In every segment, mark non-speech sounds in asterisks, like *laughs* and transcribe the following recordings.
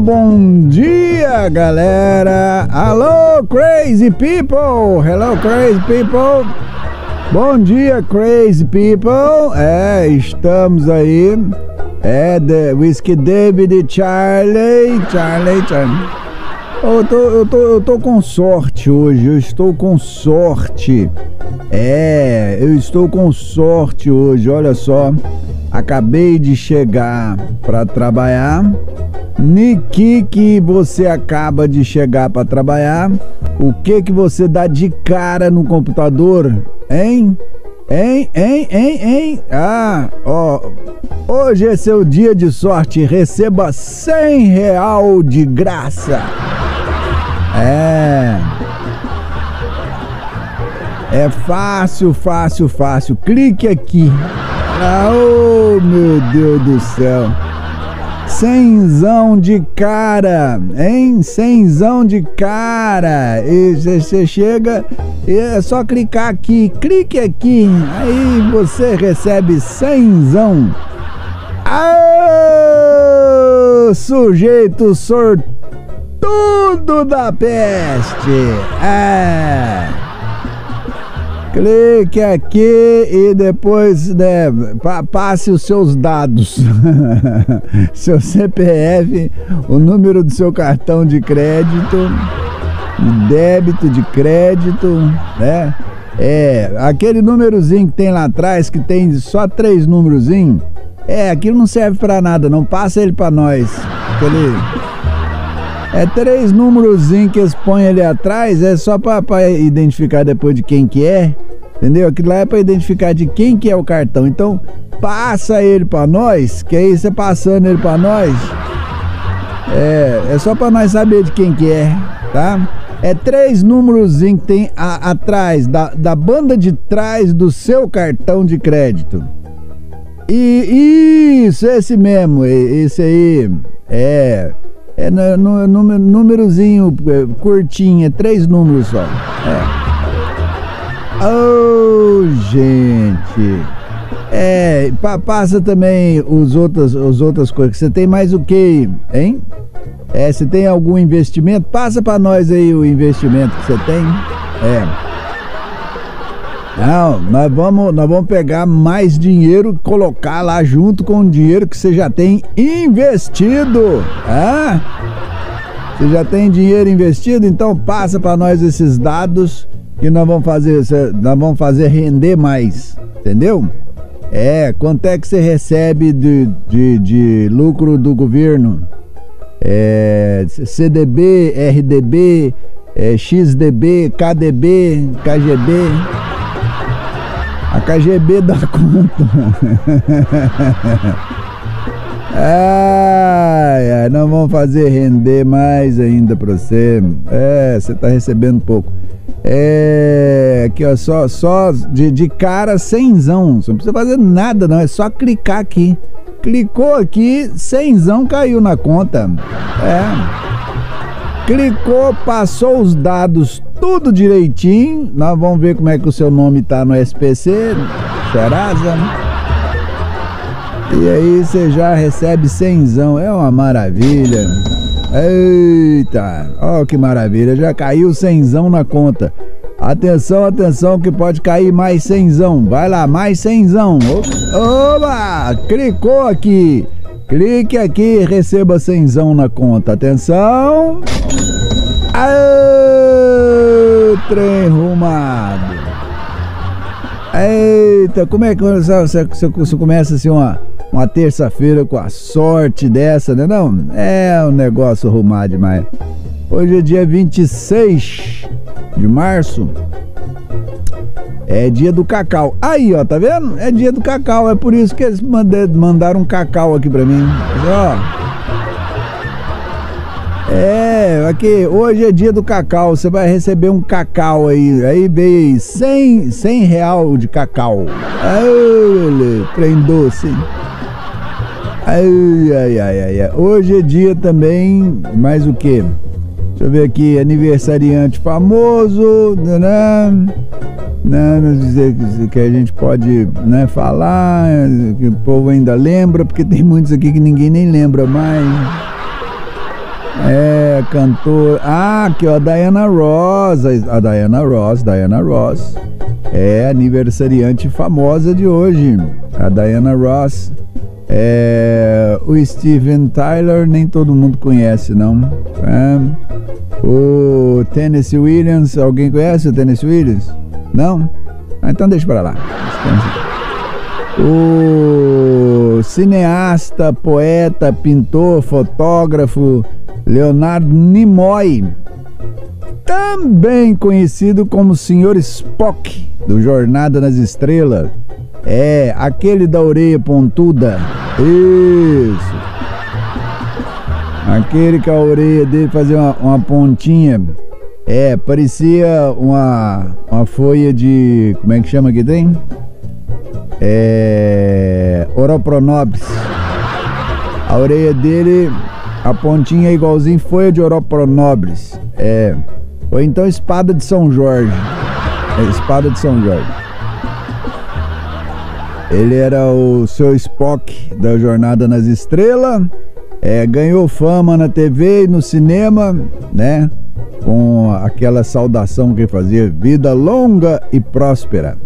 Bom dia, galera! Alô, crazy people! Hello, crazy people! Bom dia, crazy people! É, estamos aí. É, The Whiskey David Charlie. Charlie, Charlie. Eu tô, eu, tô, eu tô com sorte hoje, eu estou com sorte. É, eu estou com sorte hoje, olha só. Acabei de chegar para trabalhar. Niki que você acaba de chegar para trabalhar. O que que você dá de cara no computador? Hein? Hein, hein, hein, hein? Ah, ó. Hoje é seu dia de sorte. Receba 100 real de graça. É. É fácil, fácil, fácil. Clique aqui. Ah, oh, meu Deus do céu. Cenzão de cara, hein? Cenzão de cara. E você chega e é só clicar aqui. Clique aqui. Aí você recebe cenzão. Ah, sujeito sortudo da peste. É. Clique aqui e depois né, pa passe os seus dados. *laughs* seu CPF, o número do seu cartão de crédito, de débito, de crédito, né? É, aquele númerozinho que tem lá atrás, que tem só três númerozinhos, é, aquilo não serve para nada, não passa ele para nós. Aquele é três númerozinhos que eles põem ali atrás, é só para identificar depois de quem que é. Entendeu? Aquilo lá é para identificar de quem que é o cartão. Então, passa ele para nós, que aí você passando ele para nós, é, é só para nós saber de quem que é, tá? É três númerozinhos que tem a, atrás, da, da banda de trás do seu cartão de crédito. E isso, esse mesmo, esse aí, é é no, no, númerozinho é, curtinho, é três números só. É. Oh, gente. É, pa, passa também os outras, as outras coisas. Você tem mais o que, hein? É, você tem algum investimento? Passa para nós aí o investimento que você tem. É. Não, nós vamos, nós vamos pegar mais dinheiro e colocar lá junto com o dinheiro que você já tem investido. Você já tem dinheiro investido? Então passa para nós esses dados que nós vamos fazer, nós vamos fazer render mais. Entendeu? É, quanto é que você recebe de, de, de lucro do governo? É, CDB, RDB, é, XDB, KDB, KGB. A KGB dá conta. *laughs* ai, ai, não vamos fazer render mais ainda pra você. É, você tá recebendo pouco. É, aqui ó, só, só de, de cara cenzão. Você não precisa fazer nada não, é só clicar aqui. Clicou aqui, cenzão caiu na conta. É. Clicou, passou os dados tudo direitinho. Nós vamos ver como é que o seu nome tá no SPC, Serasa. E aí você já recebe cenzão. É uma maravilha. Eita, ó que maravilha, já caiu cenzão na conta. Atenção, atenção que pode cair mais cenzão. Vai lá, mais cenzão. Oba, clicou aqui. Clique aqui e receba cenzão na conta. Atenção. Aê, trem rumado. Eita, como é que você, você, você começa assim uma, uma terça-feira com a sorte dessa, né? Não, é um negócio arrumado demais. Hoje é dia 26 de março. É dia do cacau. Aí, ó, tá vendo? É dia do cacau. É por isso que eles mandaram um cacau aqui pra mim. Ó. É, aqui, hoje é dia do cacau. Você vai receber um cacau aí. Aí veio 100, 100 real de cacau. Ai, trem doce. Ai, ai, ai, ai, ai. Hoje é dia também, mais o que? Deixa eu ver aqui, aniversariante famoso, né? né, dizer que a gente pode né, falar, que o povo ainda lembra, porque tem muitos aqui que ninguém nem lembra mais. É, cantor. Ah, aqui ó, Diana Ross. A Diana Ross, Diana Ross. É aniversariante famosa de hoje. A Diana Ross. É, o Steven Tyler nem todo mundo conhece, não. É, o Tennessee Williams, alguém conhece o Tennessee Williams? Não? Ah, então deixa para lá. O cineasta, poeta, pintor, fotógrafo Leonardo Nimoy, também conhecido como Sr. Spock do Jornada nas Estrelas. É, aquele da orelha pontuda. Isso. Aquele que a orelha dele fazia uma, uma pontinha. É, parecia uma, uma folha de. Como é que chama que tem? É. Oropronobis. A orelha dele, a pontinha é igualzinho folha de Oropronobis. É. Ou então espada de São Jorge. É, espada de São Jorge. Ele era o seu Spock da Jornada nas Estrelas. É, ganhou fama na TV e no cinema, né? Com aquela saudação que fazia vida longa e próspera.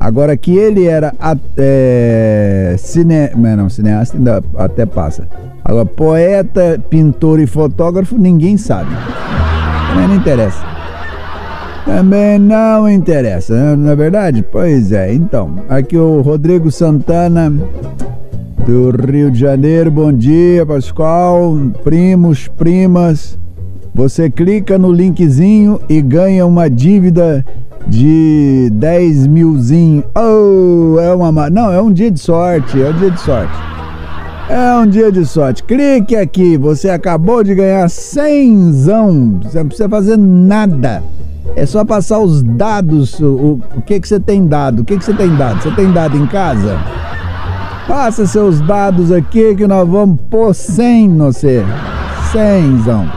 Agora que ele era é, cine, não, cineasta ainda até passa. Agora poeta, pintor e fotógrafo ninguém sabe. Também não interessa. Também não interessa, não é verdade? Pois é, então. Aqui o Rodrigo Santana, do Rio de Janeiro. Bom dia, Pascoal. Primos, primas. Você clica no linkzinho e ganha uma dívida de 10 milzinho. Oh, é uma. Não, é um dia de sorte. É um dia de sorte. É um dia de sorte. Clique aqui. Você acabou de ganhar 100. Você não precisa fazer nada. É só passar os dados, o, o que que você tem dado? O que que você tem dado? Você tem dado em casa? Passa seus dados aqui que nós vamos pôr 100 no você. 100, zão.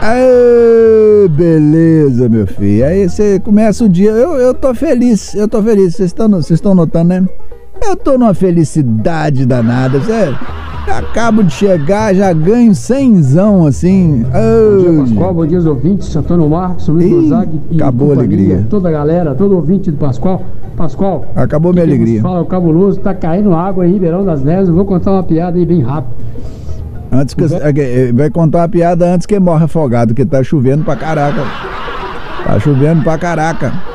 Aê, beleza, meu filho. Aí você começa o dia. Eu, eu tô feliz, eu tô feliz. Vocês estão notando, né? Eu tô numa felicidade danada. Sério. Acabo de chegar, já ganho cenzão assim. Bom dia, Pascoal. Bom dia, os ouvintes. Antônio Marcos, Luiz Gonzaga e Acabou a alegria. Toda a galera, todo ouvinte do Pascoal. Pascoal. Acabou minha alegria. Fala, o cabuloso. Tá caindo água em Ribeirão das Neves. Eu vou contar uma piada aí bem rápido. Antes que, é, vai contar uma piada antes que morre afogado, que tá chovendo pra caraca. Tá chovendo pra caraca.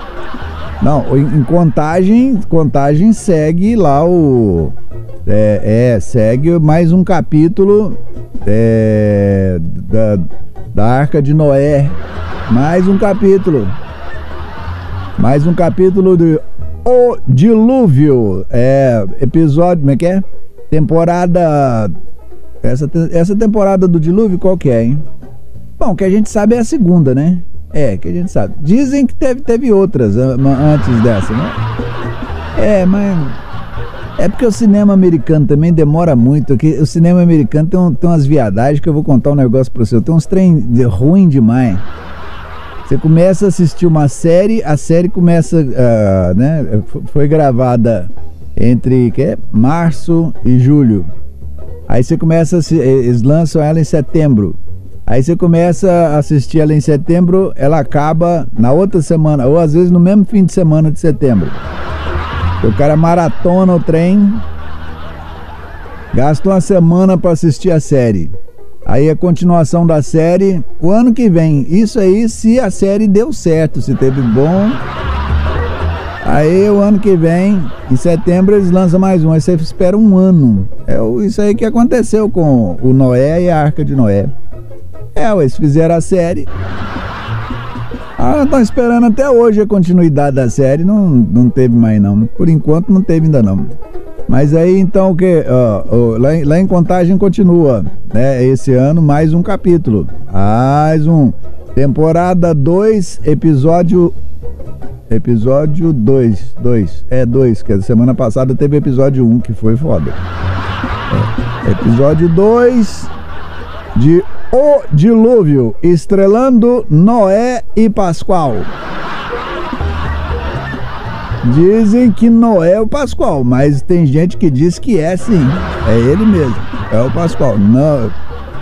Não, em, em contagem, contagem segue lá o é, é, segue mais um capítulo é, da, da Arca de Noé. Mais um capítulo. Mais um capítulo do O Dilúvio. É, episódio, como é que é? Temporada. Essa, essa temporada do Dilúvio qual que é, hein? Bom, que a gente sabe é a segunda, né? É, que a gente sabe. Dizem que teve, teve outras antes dessa, né? É, mas é porque o cinema americano também demora muito, que o cinema americano tem, tem umas viadagens que eu vou contar um negócio pra você. Tem uns trem de, ruim demais. Você começa a assistir uma série, a série começa, uh, né? Foi gravada entre que é, março e julho. Aí você começa, a, eles lançam ela em setembro. Aí você começa a assistir ela em setembro, ela acaba na outra semana, ou às vezes no mesmo fim de semana de setembro. O cara maratona o trem, gasta uma semana para assistir a série. Aí a continuação da série o ano que vem. Isso aí se a série deu certo, se teve bom. Aí o ano que vem, em setembro, eles lançam mais um. Aí você espera um ano. É isso aí que aconteceu com o Noé e a Arca de Noé. É, eles fizeram a série. Ah, estão esperando até hoje a continuidade da série, não, não teve mais não. Por enquanto não teve ainda não. Mas aí então o que? Uh, lá, lá, em Contagem continua, né? Esse ano mais um capítulo. Mais um. Temporada 2, episódio. Episódio 2. 2. É 2, que semana passada teve episódio 1, um, que foi foda. É. Episódio 2 de O Dilúvio, estrelando Noé e Pascoal. Dizem que Noé é o Pascoal, mas tem gente que diz que é sim. É ele mesmo. É o Pascoal. Não,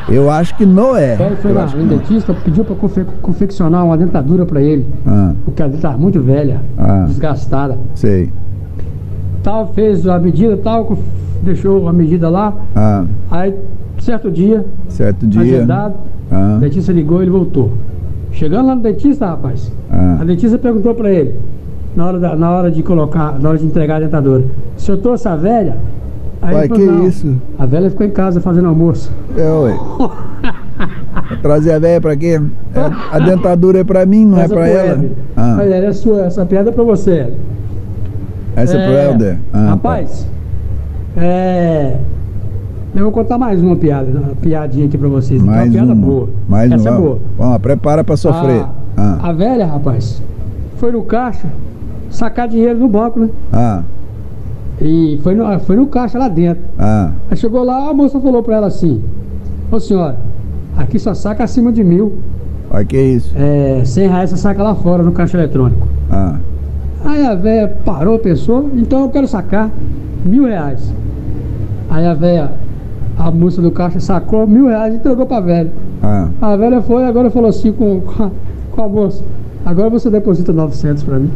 Eu acho que não é. Aí ele foi lá não. dentista, pediu pra confe- confeccionar uma dentadura pra ele, Ah, porque a dentadura estava muito velha, Ah. desgastada. sei. Tal, fez a medida, tal, deixou a medida lá. Ah, Aí, certo dia, certo dia. agendado, Ah, o dentista ligou e ele voltou. Chegando lá no dentista, rapaz, Ah. a dentista perguntou pra ele, na hora, da- na hora de colocar, na hora de entregar a dentadura, se eu trouxe a velha? Aí falou, que "Não, isso? A velha ficou em casa fazendo almoço. é, ué. *laughs* Trazer a velha pra quê? É, a dentadura é pra mim, não é Essa pra pro ela. Ah, essa, é sua, essa piada é pra você. Essa é pro Helder? Ah, tá. rapaz, é, eu vou contar mais uma piada, uma piadinha aqui pra vocês. Mais uma piada uma. boa. Mais essa uma. é boa. Vamos lá, prepara pra sofrer. A, Ah, a velha, rapaz, foi no caixa sacar dinheiro no banco, né? ah, E foi no, foi no caixa lá dentro. ah. Aí chegou lá, a moça falou pra ela assim: Ô senhora, aqui só saca acima de mil. Olha que isso. É, 100 reais você saca lá fora no caixa eletrônico. Ah, Aí a véia parou, pensou, então eu quero sacar mil reais. Aí a véia, a moça do caixa sacou mil reais e entregou pra velha. ah. A velha foi e agora falou assim com, *laughs* com, a, com a moça, agora você deposita 900 pra mim.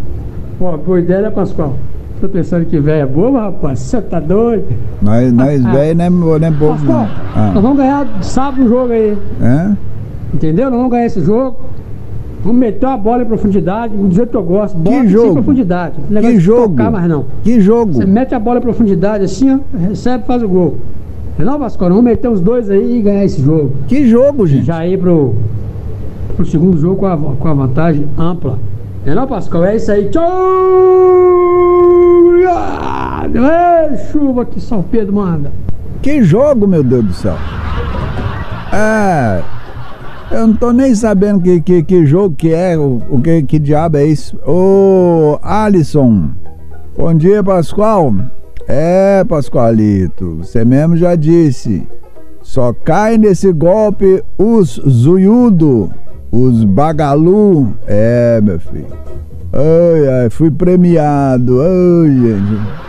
Pô, boa ideia, né, Pascoal? Tô pensando que velha boa, rapaz, você tá doido? Nós, nós velho, não é, não é bobo, Pascoal, não. nós Ah, vamos ganhar sábado o jogo aí, é? entendeu? Nós vamos ganhar esse jogo. Vamos meter a bola em profundidade, do jeito que eu gosto. Bola jogo? sem profundidade. É Que jogo? tocar mais não. Que jogo? Você mete a bola em profundidade assim, ó, recebe e faz o gol. Não, Vasco, vamos meter os dois aí e ganhar esse jogo. Que jogo, gente? Já ir pro, pro segundo jogo com a, com a vantagem ampla. É não, Pascoal? É isso aí. Tchau! Obrigado! Ê, chuva que São Pedro manda. Que jogo, meu Deus do céu? Ah, eu não tô nem sabendo que, que, que jogo que é, o, o que, que diabo é isso. Ô, Alisson, bom dia, Pascoal. É, Pascoalito, você mesmo já disse. Só cai nesse golpe os zuiudo, os bagalu. É, meu filho. Ai, ai, fui premiado. Ai, gente.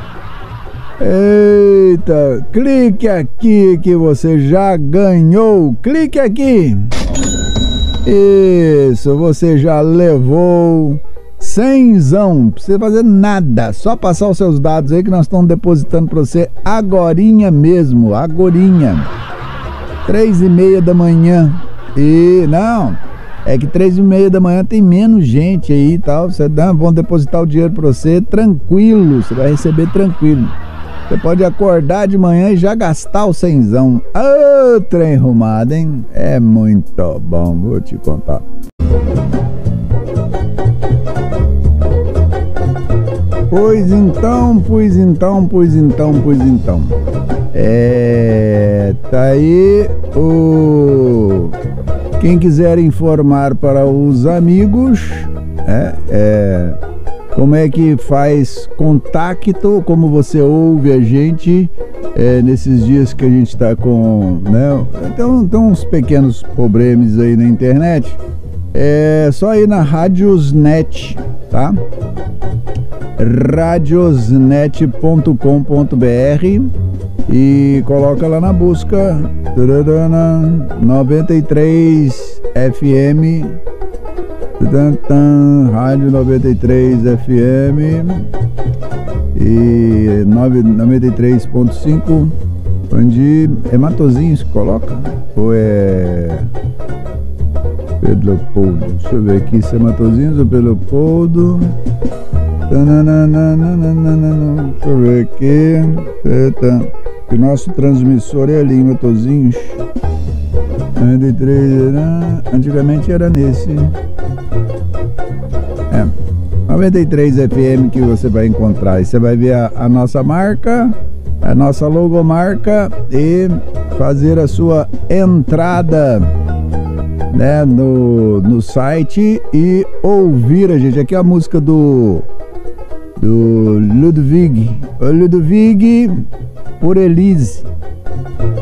Eita, clique aqui que você já ganhou. Clique aqui. Isso, você já levou cenzão. Não precisa fazer nada, só passar os seus dados aí que nós estamos depositando para você agorinha mesmo, agorinha. Três e meia da manhã. E não, é que três e meia da manhã tem menos gente aí e tal. Você dá, vão depositar o dinheiro para você tranquilo, você vai receber tranquilo. Você pode acordar de manhã e já gastar o cenzão. Ô, trem arrumado, hein? É muito bom, vou te contar. Pois então, pois então, pois então, pois então. É. Tá aí o. Quem quiser informar para os amigos, é, é, como é que faz contato, como você ouve a gente é, nesses dias que a gente está com. Né, então, então, uns pequenos problemas aí na internet. É só ir na Radiosnet, tá? radiosnet.com.br e coloca lá na busca tararana, 93 FM Rádio 93 FM e 9 93.5 onde é Matozinhos coloca? Ou é Pedro Leopoldo? Deixa eu ver aqui se é Matozinhos ou Pedro Leopoldo Deixa eu ver aqui. Eita. O nosso transmissor é ali Matozinhos. 93, era- antigamente era nesse. É. 93 FM que você vai encontrar. E você vai ver a, a nossa marca, a nossa logomarca e fazer a sua entrada né, no, no site e ouvir a gente. Aqui é a música do do Ludwig. Ludwig por Elise.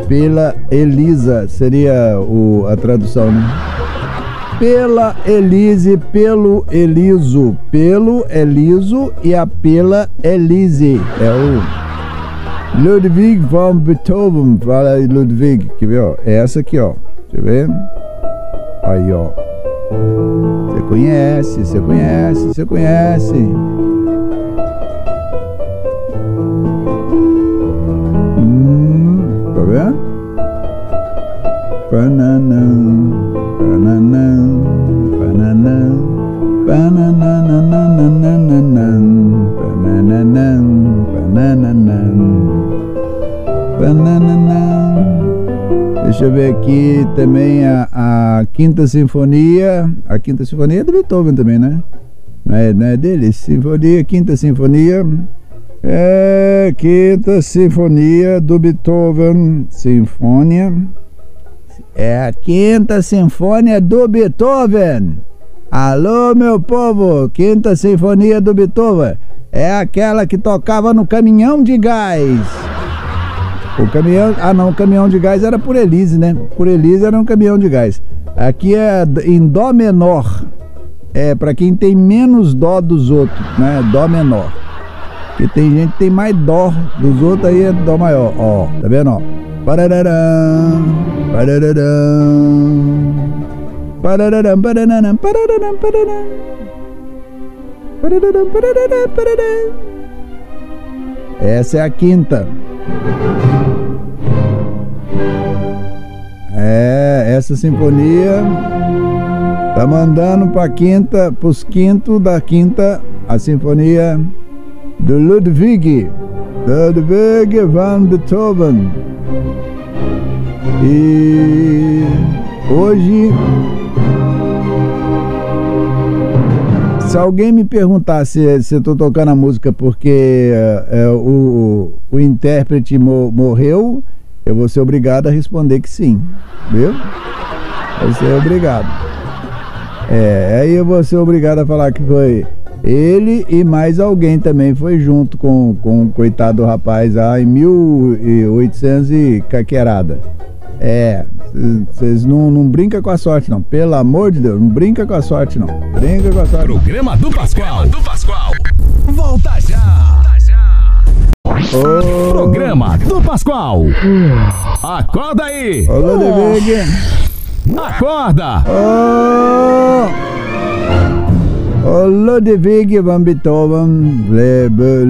Pela Elisa seria o, a tradução, né? Pela Elise, pelo Eliso. Pelo Eliso e a pela Elise. É o Ludwig von Beethoven. Fala aí, Ludwig. Quer ver, ó? É essa aqui, ó. eu ver. Aí, ó. Você conhece, você conhece, você conhece. Bananã, bananã, bananã, bananã, bananã, bananã, bananã. Deixa eu ver aqui também a, a Quinta Sinfonia. A Quinta Sinfonia é do Beethoven também, né? Não é, não é dele? Sinfonia, Quinta Sinfonia. É, Quinta Sinfonia do Beethoven. Sinfonia. É a Quinta Sinfonia do Beethoven. Alô, meu povo! Quinta Sinfonia do Beethoven. É aquela que tocava no caminhão de gás. O caminhão. Ah, não, o caminhão de gás era por Elise, né? Por Elise era um caminhão de gás. Aqui é em Dó menor. É para quem tem menos dó dos outros, né? Dó menor. Porque tem gente que tem mais dó dos outros, aí é dó maior. Ó, tá vendo? Ó. Parararam, parararam. Parararam, parararam, parararam, parararam. Parararam, parararam, parararam. Essa é a quinta. É, essa sinfonia tá mandando para quinta, pros quinto da quinta, a sinfonia do Ludwig, Ludwig van Beethoven. E hoje se alguém me perguntar se, se eu tô tocando a música porque é, o, o intérprete mo, morreu, eu vou ser obrigado a responder que sim, viu? Vou ser obrigado. É, aí eu vou ser obrigado a falar que foi ele e mais alguém também foi junto com, com o coitado rapaz lá em 1800 e caquerada. É, vocês não, não brinca com a sorte, não. Pelo amor de Deus, não brinca com a sorte, não. Brinca com a sorte. Programa do Pascoal. do Pascoal. Volta já. Oh. Programa do Pascoal. Acorda aí. Ô, Ludwig. Acorda. Ô, oh. Ludwig van Beethoven.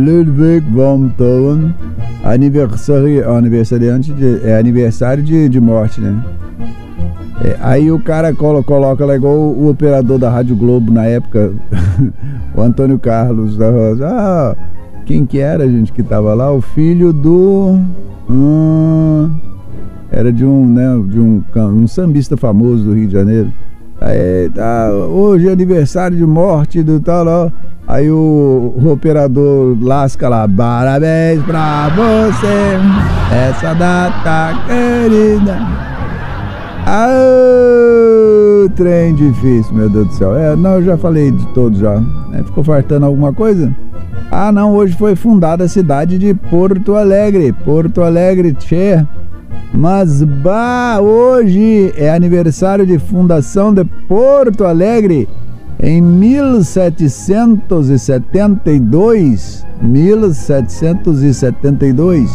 Ludwig van Beethoven. Aniversário, aniversariante de, é aniversário de, de morte, né? É, aí o cara colo, coloca lá igual o, o, operador da Rádio Globo na época, *laughs* o Antônio Carlos da Rosa. Ah, quem que era, gente, que tava lá? O filho do. Hum, era de um, né, de um, um sambista famoso do Rio de Janeiro. Aí, tá, hoje é aniversário de morte do tal, ó. Aí o, o, operador lasca lá, parabéns pra você, essa data querida. Ah, trem difícil, meu Deus do céu. É, não, eu já falei de todos já. É, ficou fartando alguma coisa? Ah, não, hoje foi fundada a cidade de Porto Alegre. Porto Alegre, tchê. Mas, bah, hoje é aniversário de fundação de Porto Alegre. Em 1772, 1772,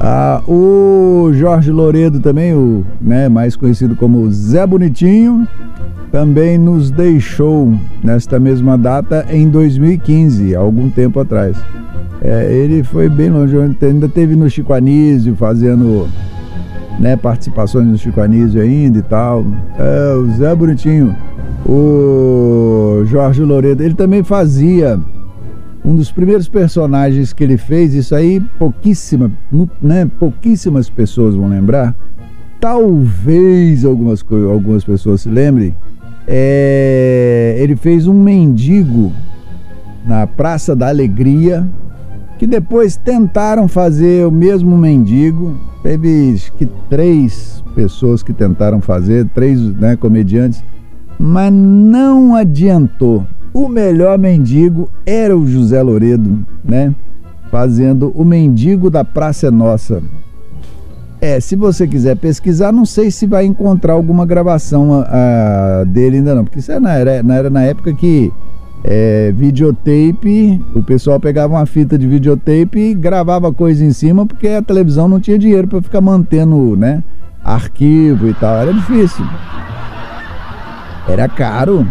ah, o Jorge Loredo também, o né, mais conhecido como Zé Bonitinho, também nos deixou nesta mesma data em 2015, algum tempo atrás. É, ele foi bem longe, ainda teve no Chico Anísio fazendo né, participações no Chico Anísio ainda e tal. É, o Zé Bonitinho o Jorge Loredo, ele também fazia um dos primeiros personagens que ele fez, isso aí pouquíssima, né, pouquíssimas pessoas vão lembrar. Talvez algumas, algumas pessoas se lembrem. É, ele fez um mendigo na Praça da Alegria, que depois tentaram fazer o mesmo mendigo. Teve que três pessoas que tentaram fazer, três né, comediantes mas não adiantou. O melhor mendigo era o José Loredo, né? Fazendo o mendigo da Praça Nossa. É, se você quiser pesquisar, não sei se vai encontrar alguma gravação a, a, dele ainda não, porque isso era, era, era na época que é, videotape, o pessoal pegava uma fita de videotape e gravava coisa em cima, porque a televisão não tinha dinheiro para ficar mantendo, né? arquivo e tal. Era difícil. Era caro.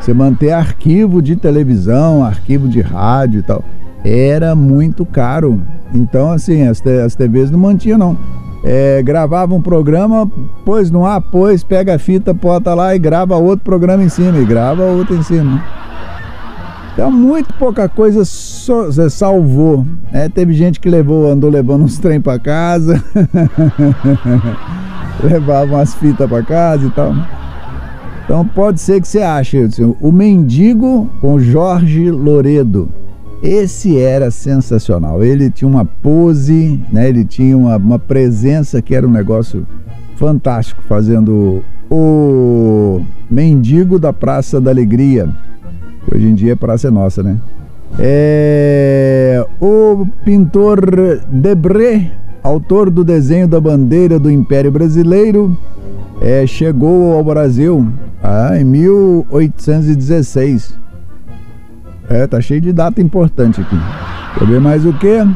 Você manter arquivo de televisão, arquivo de rádio e tal. Era muito caro. Então, assim, as, as TVs não mantinham, não. É, gravava um programa, pôs no ar, pôs, pega a fita, bota lá e grava outro programa em cima, e grava outro em cima. Então, muito pouca coisa so, salvou. É, teve gente que levou, andou levando uns trem para casa, *laughs* levava umas fitas para casa e tal. Então pode ser que você ache o Mendigo com Jorge Loredo. Esse era sensacional. Ele tinha uma pose, né? Ele tinha uma, uma presença que era um negócio fantástico, fazendo o Mendigo da Praça da Alegria. Hoje em dia a praça é nossa, né? É, o pintor Debré, autor do desenho da bandeira do Império Brasileiro, é, chegou ao Brasil ah, em 1816. É, tá cheio de data importante aqui. Eu ver mais o que?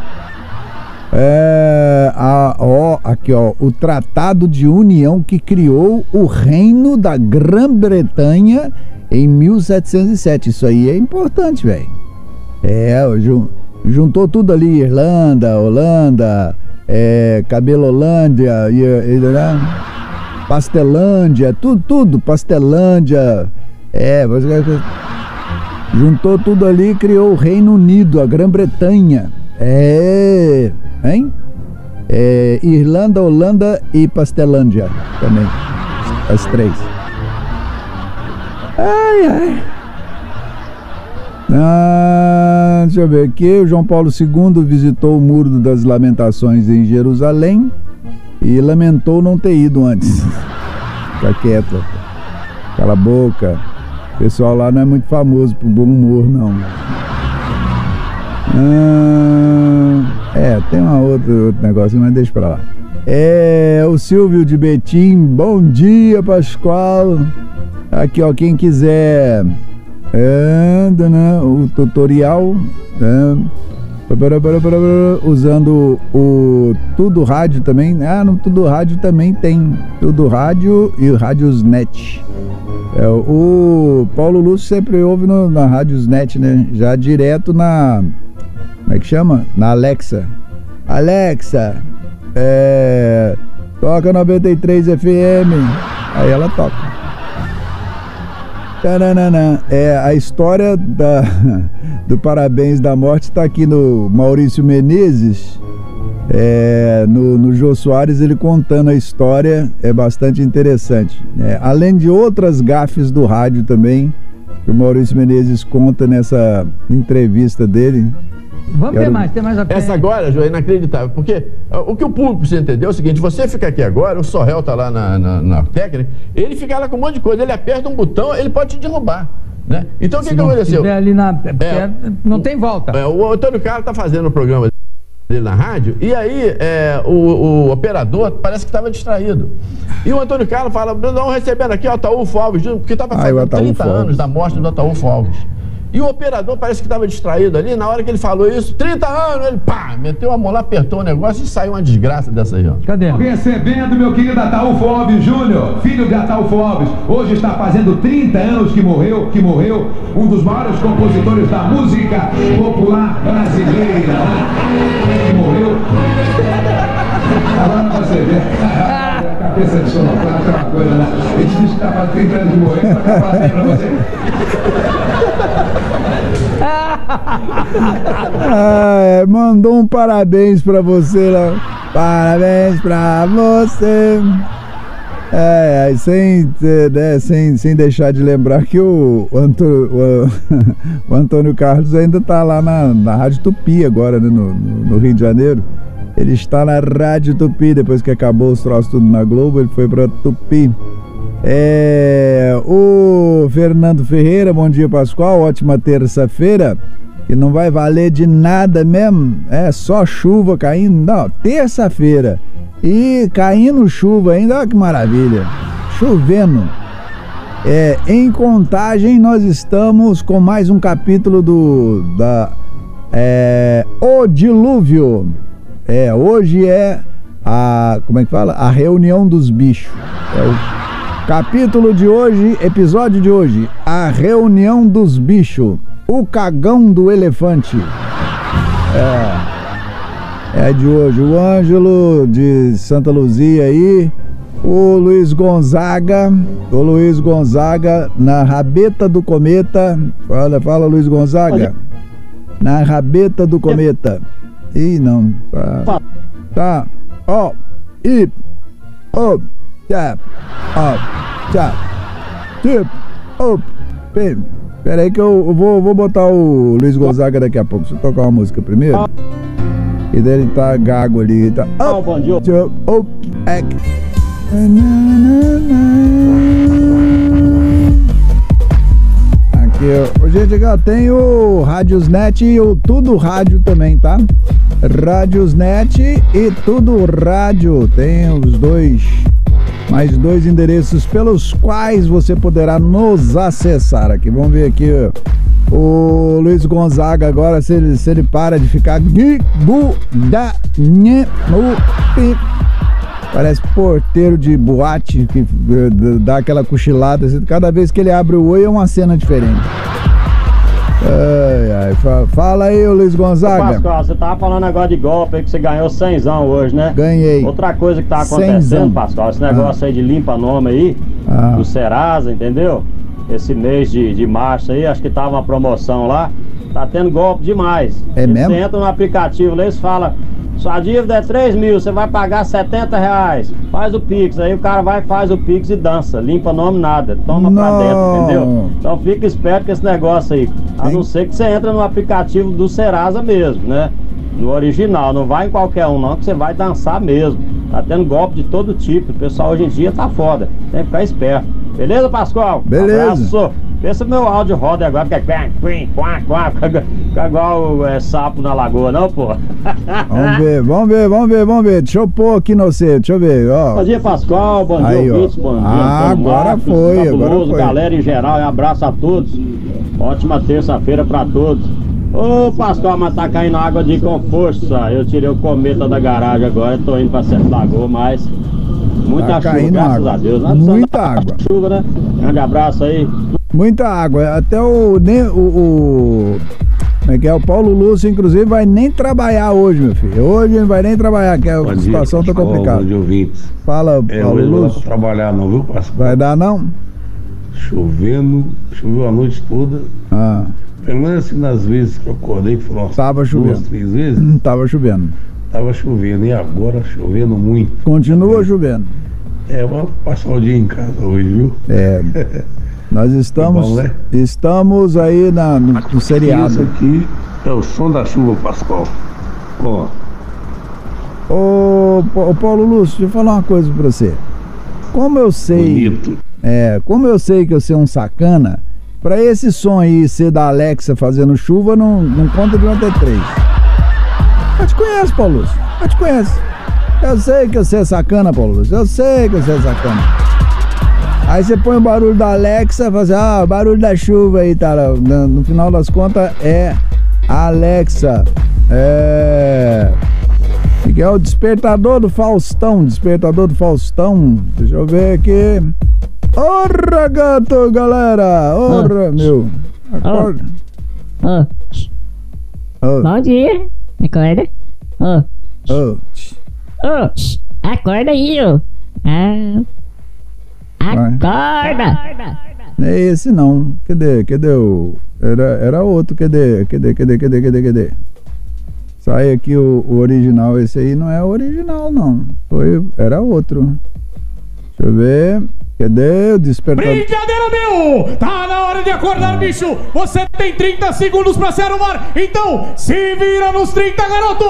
É, a, ó, aqui ó, o Tratado de União que criou o Reino da Grã-Bretanha em 1707. Isso aí é importante, velho. É, juntou tudo ali, Irlanda, Holanda, é, Cabelolândia, e, e, né? Pastelândia, tudo, tudo, Pastelândia, é, juntou tudo ali e criou o Reino Unido, a Grã-Bretanha, é, hein? É, Irlanda, Holanda e Pastelândia também, as três. Ai, ai. Ah, deixa eu ver aqui. O João Paulo II visitou o Muro das Lamentações em Jerusalém e lamentou não ter ido antes. Fica quieto. Cala a boca. O pessoal lá não é muito famoso por bom humor, não. Ah, é, tem uma outro negócio, mas deixa pra lá. É, o Silvio de Betim, bom dia, Pascoal. Aqui, ó, quem quiser é, o tutorial. É, usando o Tudo Rádio também. Ah, no Tudo Rádio também tem Tudo Rádio e o Rádiosnet. É, o Paulo Lúcio sempre ouve no, na Rádiosnet, né? Já direto na. Como é que chama? Na Alexa. Alexa, é, toca 93 FM. Aí ela toca. Taranana. É, a história da, *laughs* do Parabéns da Morte está aqui no Maurício Menezes. É, no, no Jô Soares, ele contando a história é bastante interessante. É, além de outras gafes do rádio também, que o Maurício Menezes conta nessa entrevista dele. Vamos Quero... ter mais, tem mais a Essa agora, João, é inacreditável, porque o que o público precisa entender é o seguinte: você fica aqui agora, o Sorrel tá lá na, na, na técnica, ele fica lá com um monte de coisa, ele aperta um botão, ele pode te derrubar. Né? Então o que, que aconteceu? Ali na, é, não tem volta. É, o Antônio Carlos está fazendo o programa dele na rádio, e aí é, o, o, operador parece que estava distraído. E o Antônio Carlos fala, não, recebendo aqui o Ataúfo Alves, porque estava fazendo 30 anos da morte do Ataúfo Alves. E o operador parece que estava distraído ali. Na hora que ele falou isso, 30 anos, ele pá, meteu a mão lá, apertou o negócio e saiu uma desgraça dessa aí, ó. Cadê? Recebendo meu querido Ataúfo Alves Júnior, filho de Ataúfo Alves. Hoje está fazendo 30 anos que morreu, que morreu, um dos maiores compositores da música popular brasileira. Que morreu. Agora você vê cabeça de sonoplasta é uma coisa, né? Ele disse que está fazendo 30 anos de morrer, para acabar pra você. Ah, é, mandou um parabéns pra você lá. Parabéns pra você. É, sem, né, sem, sem deixar de lembrar que o, Antônio, o, *laughs* o Antônio Carlos ainda tá lá na, na Rádio Tupi agora, né, no, no Rio de Janeiro. Ele está na Rádio Tupi, depois que acabou os troços tudo na Globo, ele foi para Tupi. É, o Fernando Ferreira, bom dia Pascoal, ótima terça-feira, que não vai valer de nada mesmo, é só chuva caindo, não, terça-feira e caindo chuva ainda, olha que maravilha, chovendo. É, em contagem nós estamos com mais um capítulo do da é, O Dilúvio. É, hoje é a. Como é que fala? A reunião dos bichos. É o capítulo de hoje, episódio de hoje. A reunião dos bichos. O cagão do elefante. É. É de hoje. O Ângelo de Santa Luzia aí. O Luiz Gonzaga, o Luiz Gonzaga na rabeta do cometa. Fala, fala Luiz Gonzaga. Na rabeta do cometa. Ih, não. Tá. Tá. Ó. E. Ó. Tchá. Ó. Tchá. Tip. Ó. Pera aí que eu, eu vou, vou botar o Luiz Gonzaga daqui a pouco. Deixa eu tocar uma música primeiro. E daí ele tá gago ali. Tá. Ó. bom dia. Ó. É. Aqui, ó. gente, aqui, tem o Rádiosnet e o Tudo Rádio também, tá? Rádiosnet e Tudo Rádio. Tem os dois, mais dois endereços pelos quais você poderá nos acessar aqui. Vamos ver aqui. O Luiz Gonzaga agora, se ele, se ele para de ficar Parece porteiro de boate que dá aquela cochilada. Assim, cada vez que ele abre o oi é uma cena diferente. Ai, fala aí, Luiz Gonzaga. Ô Pascoal, você tava falando agora de golpe aí que você ganhou cenzão hoje, né? Ganhei. Outra coisa que tá acontecendo, cenzão. Pascoal, esse negócio ah. aí de limpa nome aí, ah. do Serasa, entendeu? Esse mês de, de março aí, acho que tava uma promoção lá. Tá tendo golpe demais. É mesmo? Você entra no aplicativo lá, eles falam sua dívida é 3 mil, você vai pagar 70 reais. Faz o Pix. Aí o cara vai, faz o Pix e dança. Limpa nome nada. Toma não. pra dentro, entendeu? Então fica esperto com esse negócio aí. A não ser que você entra no aplicativo do Serasa mesmo, né? No original. Não vai em qualquer um, não, que você vai dançar mesmo. Tá tendo golpe de todo tipo. O pessoal hoje em dia tá foda. Tem que ficar esperto. Beleza, Pascoal? Beleza. Abraço. Pensa meu áudio roda agora, fica quim, quá, quá, fica igual é, sapo na lagoa, não, pô? *laughs* Vamos ver, vamos ver, vamos ver, vamos ver. Deixa eu pôr aqui no você, deixa eu ver, ó. Bom dia, Pascoal, bom dia, Aí, ouvintes, bom dia. Ah, agora Marcos, foi, agora foi. galera em geral, um abraço a todos. Ótima terça-feira pra todos. Ô Pascoal, mas tá caindo água de com força. Eu tirei o cometa da garagem agora, tô indo pra Sete Lagoa, mas muita tá chuva, graças água. a Deus. Muita água. Chuva, né? Grande abraço aí. Muita água. Até o. Nem, o, o como é que é? O Paulo Lúcio, inclusive, vai nem trabalhar hoje, meu filho. Hoje ele vai nem trabalhar, que a situação dia, tá complicada. Fala, é, Paulo Lúcio. Não trabalhar não, viu, Pascoal? Vai dar não? Chovendo, choveu a noite toda. Ah. Pelo menos assim, nas vezes que eu acordei, foram Tava chovendo. duas, três vezes. Hum, tava chovendo. Tava chovendo, e agora chovendo muito. Continua também. chovendo. É, vamos passar o dia em casa hoje, viu? É. *laughs* Nós estamos, bom, né? estamos aí na, no, no seriado. Isso aqui é o som da chuva, Pascoal. Ó. Ô, ô Paulo Lúcio, deixa eu falar uma coisa pra você. Como eu sei. Bonito. É, como eu sei que eu sou um sacana, pra esse som aí ser da Alexa fazendo chuva, não, não conta de até três. Eu te conheço, Paulo Lúcio. Eu te conheço. Eu sei que você é sacana, Paulo Lúcio. Eu sei que você é sacana. Aí você põe o barulho da Alexa, faz assim, ah, barulho da chuva aí, tá? No, no final das contas é Alexa. É. Que é o despertador do Faustão. Despertador do Faustão. Deixa eu ver aqui. Ora, gato, galera! Ora, ah. meu. Acorda. Oh. Oh. Bom dia. Acorda. Oh. Oh. Oh. Acorda aí, ó. Ah. Acorda! Não é esse não. Cadê? Cadê o. Era, era outro. Cadê? Cadê? Cadê? Cadê? Cadê? Cadê? Sai aqui o, o original. Esse aí não é o original, não. Foi, era outro. Deixa eu ver. Cadê o despertador? Brincadeira, meu! Tá na hora de acordar, bicho! Você tem 30 segundos pra se arrumar, então se vira nos 30, garoto!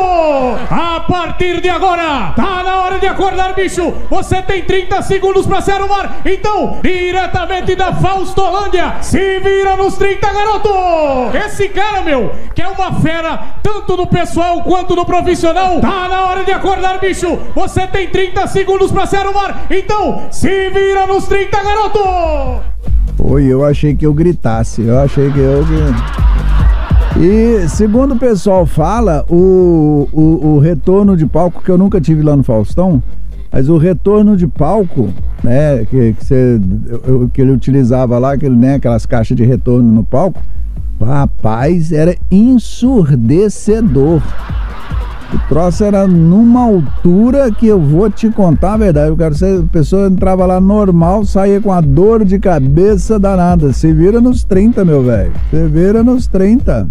A partir de agora, tá na hora de acordar, bicho! Você tem 30 segundos pra se arrumar, então, diretamente da Faustolândia, se vira nos 30, garoto! Esse cara, meu, que é uma fera, tanto no pessoal quanto no profissional, tá na hora de acordar, bicho! Você tem 30 segundos pra se arrumar, então, se vira nos 30, garoto! Oi, eu achei que eu gritasse. Eu achei que eu. E segundo o pessoal fala, o, o, o retorno de palco que eu nunca tive lá no Faustão, mas o retorno de palco, né, que, que, você, que ele utilizava lá, aquele, né, aquelas caixas de retorno no palco, rapaz, era ensurdecedor. O troço era numa altura que eu vou te contar a verdade. Quero ser, a pessoa entrava lá normal, saía com a dor de cabeça danada. Se vira nos 30, meu velho. Se vira nos 30.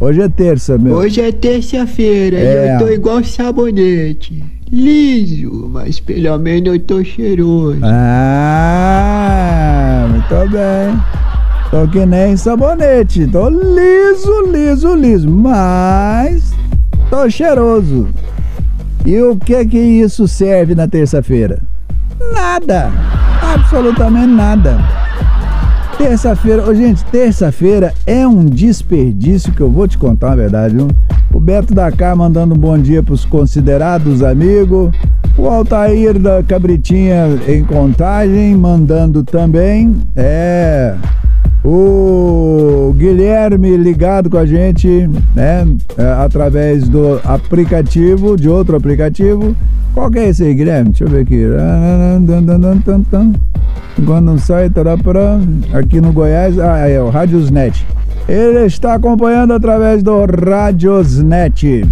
Hoje é terça, meu. Hoje é terça-feira É. eu tô igual sabonete. Liso, mas pelo menos eu tô cheiroso. Ah, muito bem. Tô que nem sabonete. Tô liso, liso, liso. Mas tô cheiroso. E o que que isso serve na terça-feira? Nada. Absolutamente nada. Terça-feira, ô gente, terça-feira é um desperdício que eu vou te contar a verdade, viu? O Beto da Cá mandando um bom dia pros considerados amigos. O Altair da Cabritinha em contagem mandando também. É. O Guilherme ligado com a gente, né? é, através do aplicativo, de outro aplicativo. Qual que é esse aí, Guilherme? Deixa eu ver aqui. Quando não sai, tarapara, aqui no Goiás, ah, é o Radiosnet. Ele está acompanhando através do Radiosnet.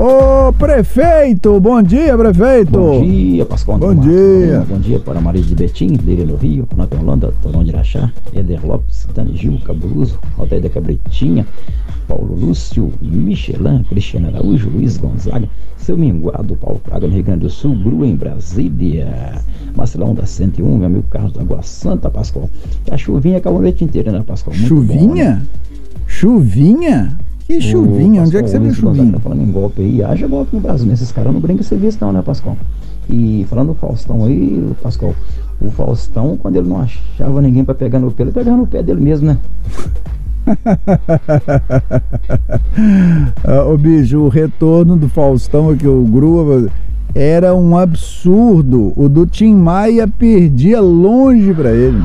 Ô prefeito, bom dia, prefeito. Bom dia, Pascoal. Bom dia. Bom dia para Maria de Betim, Líria no Rio, Nathan Holanda, Torão de Irachá, Eder Lopes, Dani Gil, Cabuloso, Altair da Cabritinha, Paulo Lúcio, Michelin, Cristiano Araújo, Luiz Gonzaga, Seu Minguado, Paulo Praga no Rio Grande do Sul, Gru em Brasília, Marcelão da 101, meu amigo Carlos da Água Santa, Pascoal. E a chuvinha acabou a noite inteira, né, Pascoal? Muito bom, né? Chuvinha? Que chuvinha? Onde é que você viu chuvinha? Tá falando em golpe aí, haja golpe no Brasil, né? Esses caras não brincam serviço não, né, Pascoal? E falando do Faustão aí, o Pascoal, o Faustão, quando ele não achava ninguém pra pegar no pé, ele pegava no pé dele mesmo, né? *laughs* Ah, Ô bicho, o retorno do Faustão aqui, o Grua, era um absurdo. O do Tim Maia perdia longe pra ele.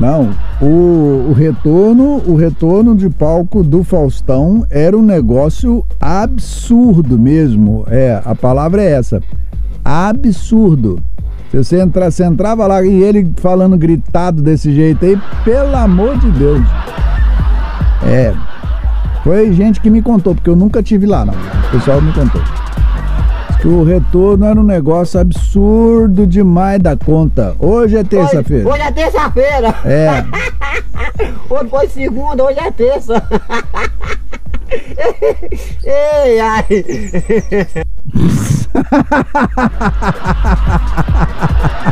Não, o, o retorno, o retorno de palco do Faustão era um negócio absurdo mesmo. É, a palavra é essa. Absurdo. Você, entra, você entrava lá e ele falando gritado desse jeito aí, pelo amor de Deus. É. Foi gente que me contou, porque eu nunca tive lá, não. O pessoal me contou. Que o retorno era um negócio absurdo demais da conta. Hoje é terça-feira. Hoje é terça-feira. É. *laughs* Hoje foi segunda, hoje é terça. *laughs* Ei, ai.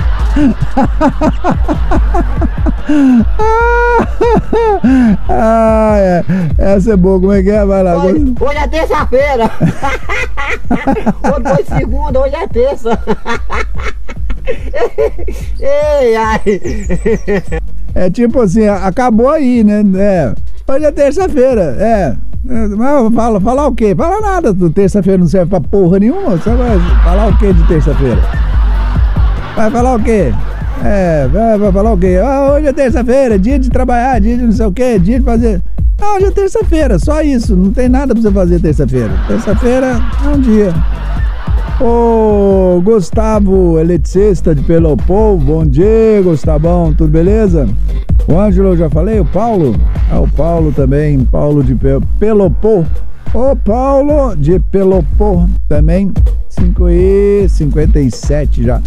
*laughs* ah, é. Essa é boa. Como é que é? Vai lá. Hoje, hoje é terça-feira. *laughs* hoje foi segunda, hoje é terça. *laughs* Ei, ai. É tipo assim, acabou aí, né? É. Hoje é terça-feira, é. Mas fala, falar o quê? Fala nada, terça-feira não serve pra porra nenhuma. Você vai falar o quê de terça-feira? Vai falar o quê? É, vai, vai falar o quê? Ah, hoje é terça-feira, dia de trabalhar, dia de não sei o quê, dia de fazer. Não, hoje é terça-feira, só isso, não tem nada pra você fazer terça-feira. Terça-feira é um dia. Ô Gustavo Eletricista de Pelopou, bom dia, Gustavão, tudo beleza? O Ângelo eu já falei, o Paulo? Ah, o Paulo também, Paulo de Pe- Pelopou. Ô Paulo de Pelopou também, 5 e 57 já.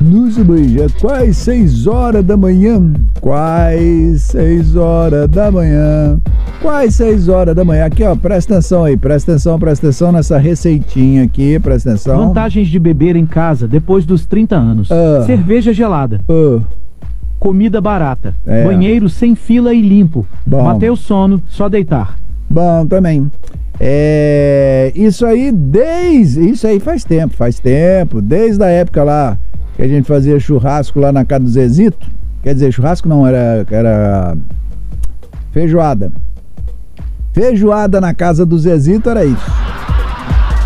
Nossa, mãe, já quase 6 horas da manhã. Quase 6 horas da manhã. Quase 6 horas da manhã. Aqui, ó, presta atenção aí, presta atenção, presta atenção nessa receitinha aqui, presta atenção. Vantagens de beber em casa depois dos 30 anos. Ah. Cerveja gelada. Comida barata. É. Banheiro sem fila e limpo. Bom. Bateu o sono, só deitar. Bom, também. É, isso aí desde. Isso aí faz tempo, faz tempo. Desde a época lá que a gente fazia churrasco lá na casa do Zezito. Quer dizer, churrasco não, era. era feijoada. Feijoada na casa do Zezito era isso.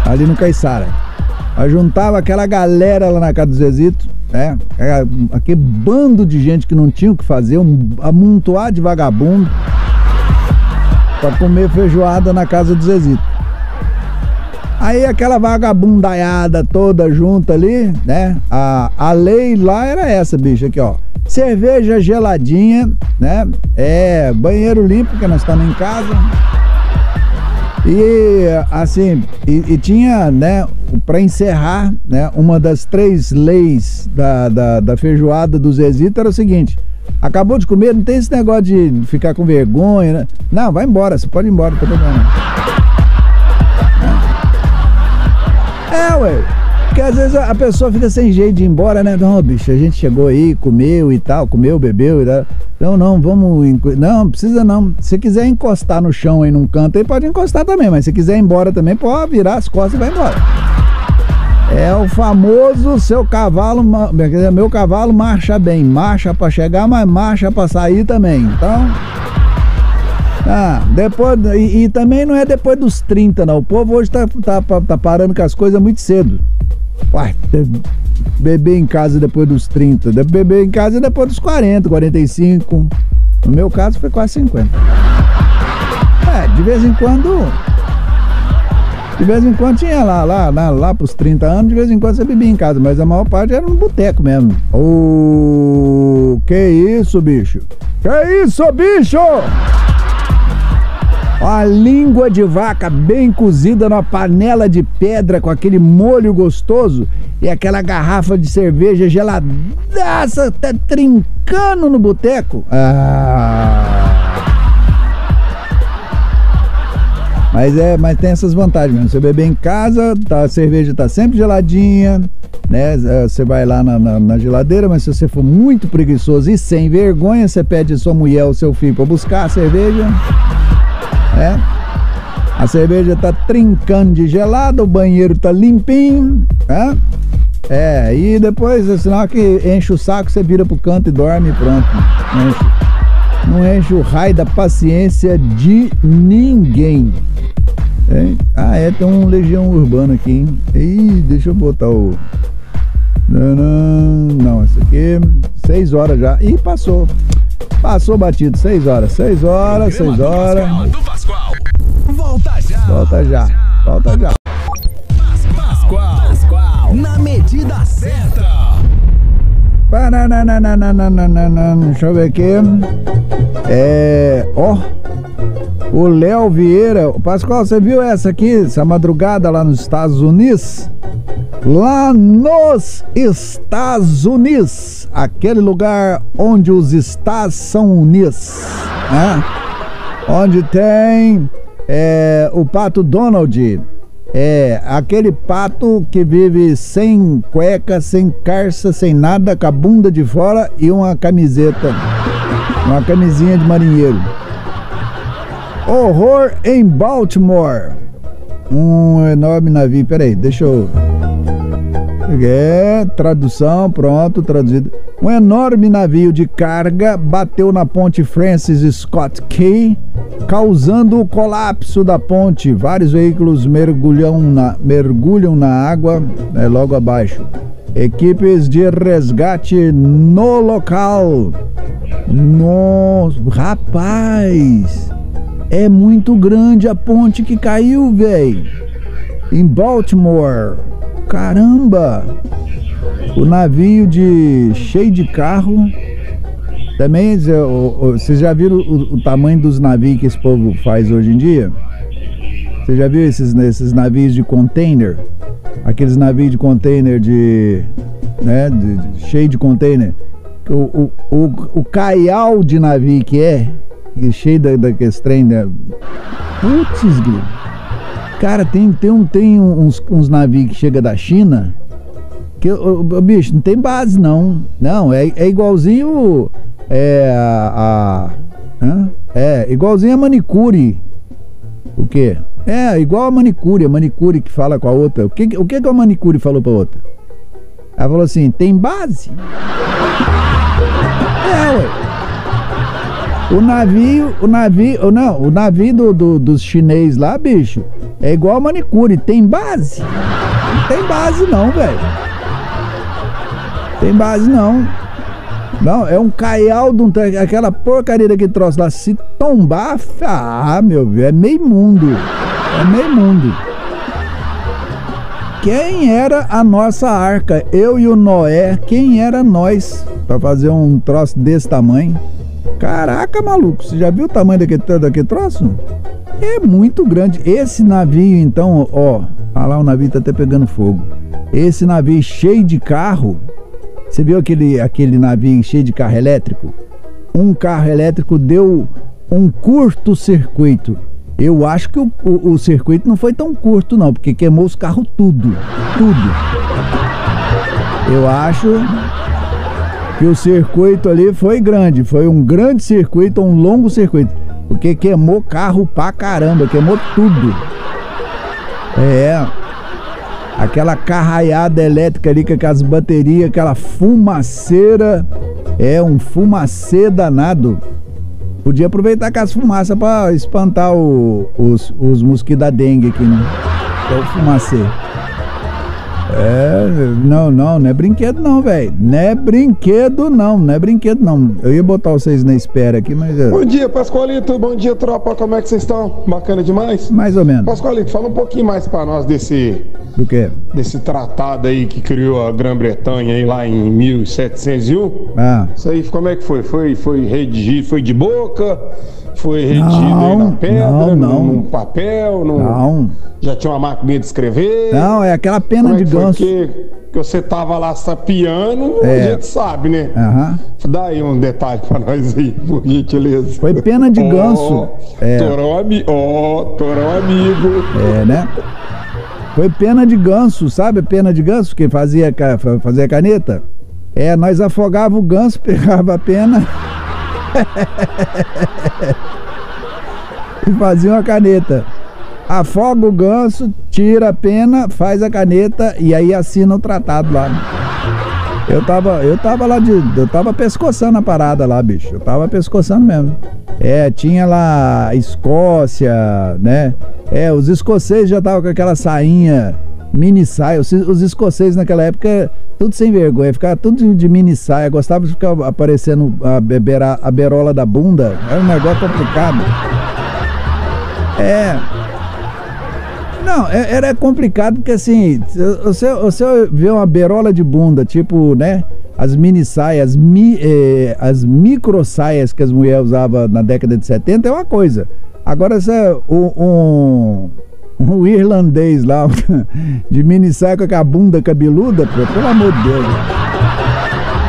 Ali no Caiçara. Aí juntava aquela galera lá na casa do Zezito, né? Aquele bando de gente que não tinha o que fazer, um amontoar de vagabundo. Pra comer feijoada na casa do Zezito. Aí aquela vagabundaiada toda junta ali, né? A, a lei lá era essa, bicho, aqui, ó. Cerveja geladinha, né? É, banheiro limpo, porque nós estamos em casa. E assim, e, e tinha, né, para encerrar, né, uma das três leis da, da, da feijoada do Zezito era o seguinte: acabou de comer, não tem esse negócio de ficar com vergonha, né? Não, vai embora, você pode ir embora, tem problema. É, ué. Porque às vezes a pessoa fica sem jeito de ir embora, né? Não, bicho, a gente chegou aí, comeu e tal, comeu, bebeu e tal. Não, não, vamos. Não, precisa não. Se quiser encostar no chão aí num canto aí, pode encostar também, mas se quiser ir embora também, pode virar as costas e vai embora. É o famoso seu cavalo, meu cavalo marcha bem, marcha para chegar, mas marcha para sair também. Então, ah, depois, e, e, também não é depois dos 30, não. O povo hoje tá, tá, tá parando com as coisas muito cedo. Uai, beber em casa depois dos 30, beber em casa depois dos 40, 45. No meu caso foi quase 50. É, de vez em quando. De vez em quando tinha lá, lá, lá, lá pros 30 anos, de vez em quando você bebia em casa, mas a maior parte era no boteco mesmo. Ô, oh, que isso, bicho? Que isso, bicho? A língua de vaca bem cozida na panela de pedra com aquele molho gostoso e aquela garrafa de cerveja geladaça tá trincando no boteco. Ah. Mas é, mas tem essas vantagens mesmo. Você beber em casa, tá, a cerveja tá sempre geladinha, né? É, você vai lá na, na, na, geladeira, mas se você for muito preguiçoso e sem vergonha, você pede sua mulher ou seu filho para buscar a cerveja. É. A cerveja tá trincando de gelado, o banheiro tá limpinho, é. É, e depois, senão que enche o saco, você vira pro canto e dorme e pronto. Enche, não enche o raio da paciência de ninguém. É. Ah, é, tem um Legião Urbano aqui, hein? Ih, deixa eu botar o. Não, não, não, esse aqui, seis horas já. Ih, passou. Passou batido, 6 horas, 6 horas, 6 horas. Volta já. Volta já. Volta já. Pascoal. Pascoal. Na medida certa. Deixa eu ver aqui. É. Ó. O Léo Vieira. Pascoal, você viu essa aqui, essa madrugada lá nos Estados Unidos? Lá nos Estados Unidos, aquele lugar onde os Estados são unidos, né? Onde tem é, o pato Donald, é aquele pato que vive sem cueca, sem carça, sem nada, com a bunda de fora e uma camiseta, uma camisinha de marinheiro. Horror em Baltimore. Um enorme navio. Peraí, deixa eu. É, tradução, pronto, traduzido. Um enorme navio de carga bateu na ponte Francis Scott Key, causando o colapso da ponte. Vários veículos mergulham na, mergulham na água né, logo abaixo. Equipes de resgate no local. Nossa, rapaz! É muito grande a ponte que caiu, velho. Em Baltimore. Caramba! O navio de cheio de carro. Também, vocês já viram o, o, tamanho dos navios que esse povo faz hoje em dia? Você já viu esses, esses navios de container? Aqueles navios de container de. né? De, de, cheio de container. O, o, o, o caial de navio que é, cheio da, daqueles trem, né? Putz, Cara, tem, tem, um, tem uns, uns navios que chega da China que, o, bicho, não tem base não. Não, é, é igualzinho é, a, a é igualzinho a manicure. O quê? É, igual a manicure, a manicure que fala com a outra. O que, o que, que a manicure falou pra outra? Ela falou assim, tem base? É, ué. O navio, o navio, não, o navio do, do, dos chinês lá, bicho, é igual a manicure, tem base? Não tem base não, velho. Tem base não. Não, é um caial de um trem, aquela porcaria daquele troço lá, se tombar, ah, meu velho, é meio mundo. É meio mundo. Quem era a nossa arca? Eu e o Noé, quem era nós para fazer um troço desse tamanho? Caraca, maluco, você já viu o tamanho daquele, daquele troço? É muito grande. Esse navio, então, ó, olha lá, o navio tá até pegando fogo. Esse navio cheio de carro, você viu aquele, aquele navio cheio de carro elétrico? Um carro elétrico deu um curto circuito. Eu acho que o, o, o circuito não foi tão curto, não, porque queimou os carros tudo. Tudo. Eu acho que o circuito ali foi grande. Foi um grande circuito, um longo circuito. Porque queimou carro pra caramba, queimou tudo. É. Aquela carraiada elétrica ali com aquelas baterias, aquela fumaceira. É um fumacê danado. Podia aproveitar com as fumaças pra espantar o, os, os mosquitos da dengue aqui, né? É o fumacê. É, não, não, não é brinquedo não, velho. Não é brinquedo não, não é brinquedo não. Eu ia botar vocês na espera aqui, mas... Bom dia, Pascoalito. Bom dia, tropa. Como é que vocês estão? Bacana demais? Mais ou menos. Pascoalito, fala um pouquinho mais pra nós desse... Do quê? Desse tratado aí que criou a Grã-Bretanha aí lá em 1701. Ah. Isso aí, como é que foi? Foi, foi redigido, foi de boca? Foi redigido aí na pedra, não, num- não. num papel? Num... Não. Já tinha uma máquina de escrever? Não, é aquela pena é de ganso. que, que você tava lá sapiando, É. a gente sabe, né? Aham. Dá aí um detalhe pra nós aí, por gentileza. Foi pena de ganso. É. Torão, ami... ó, torão amigo. É, né? Foi pena de ganso, sabe pena de ganso que fazia, fazia caneta? É, nós afogava o ganso, *laughs* pegava a pena *laughs* e fazia uma caneta. Afoga o ganso, tira a pena, faz a caneta e aí assina o tratado lá. Eu tava, eu tava lá de, eu tava pescoçando a parada lá, bicho. Eu tava pescoçando mesmo. É, tinha lá Escócia, né? É, os escoceses já estavam com aquela sainha mini saia. Os, os escoceses naquela época, tudo sem vergonha, ficava tudo de, mini saia. Gostava de ficar aparecendo a, bebera, a berola da bunda. Era um negócio complicado. É. Não, é- era complicado porque assim, você, você vê uma berola de bunda, tipo, né? As mini saias, mi, eh, as micro saias que as mulheres usavam na década de 70 é uma coisa. Agora, você, um, um, um irlandês lá, *laughs* de mini saia com a bunda cabeluda, pô, pelo amor de Deus.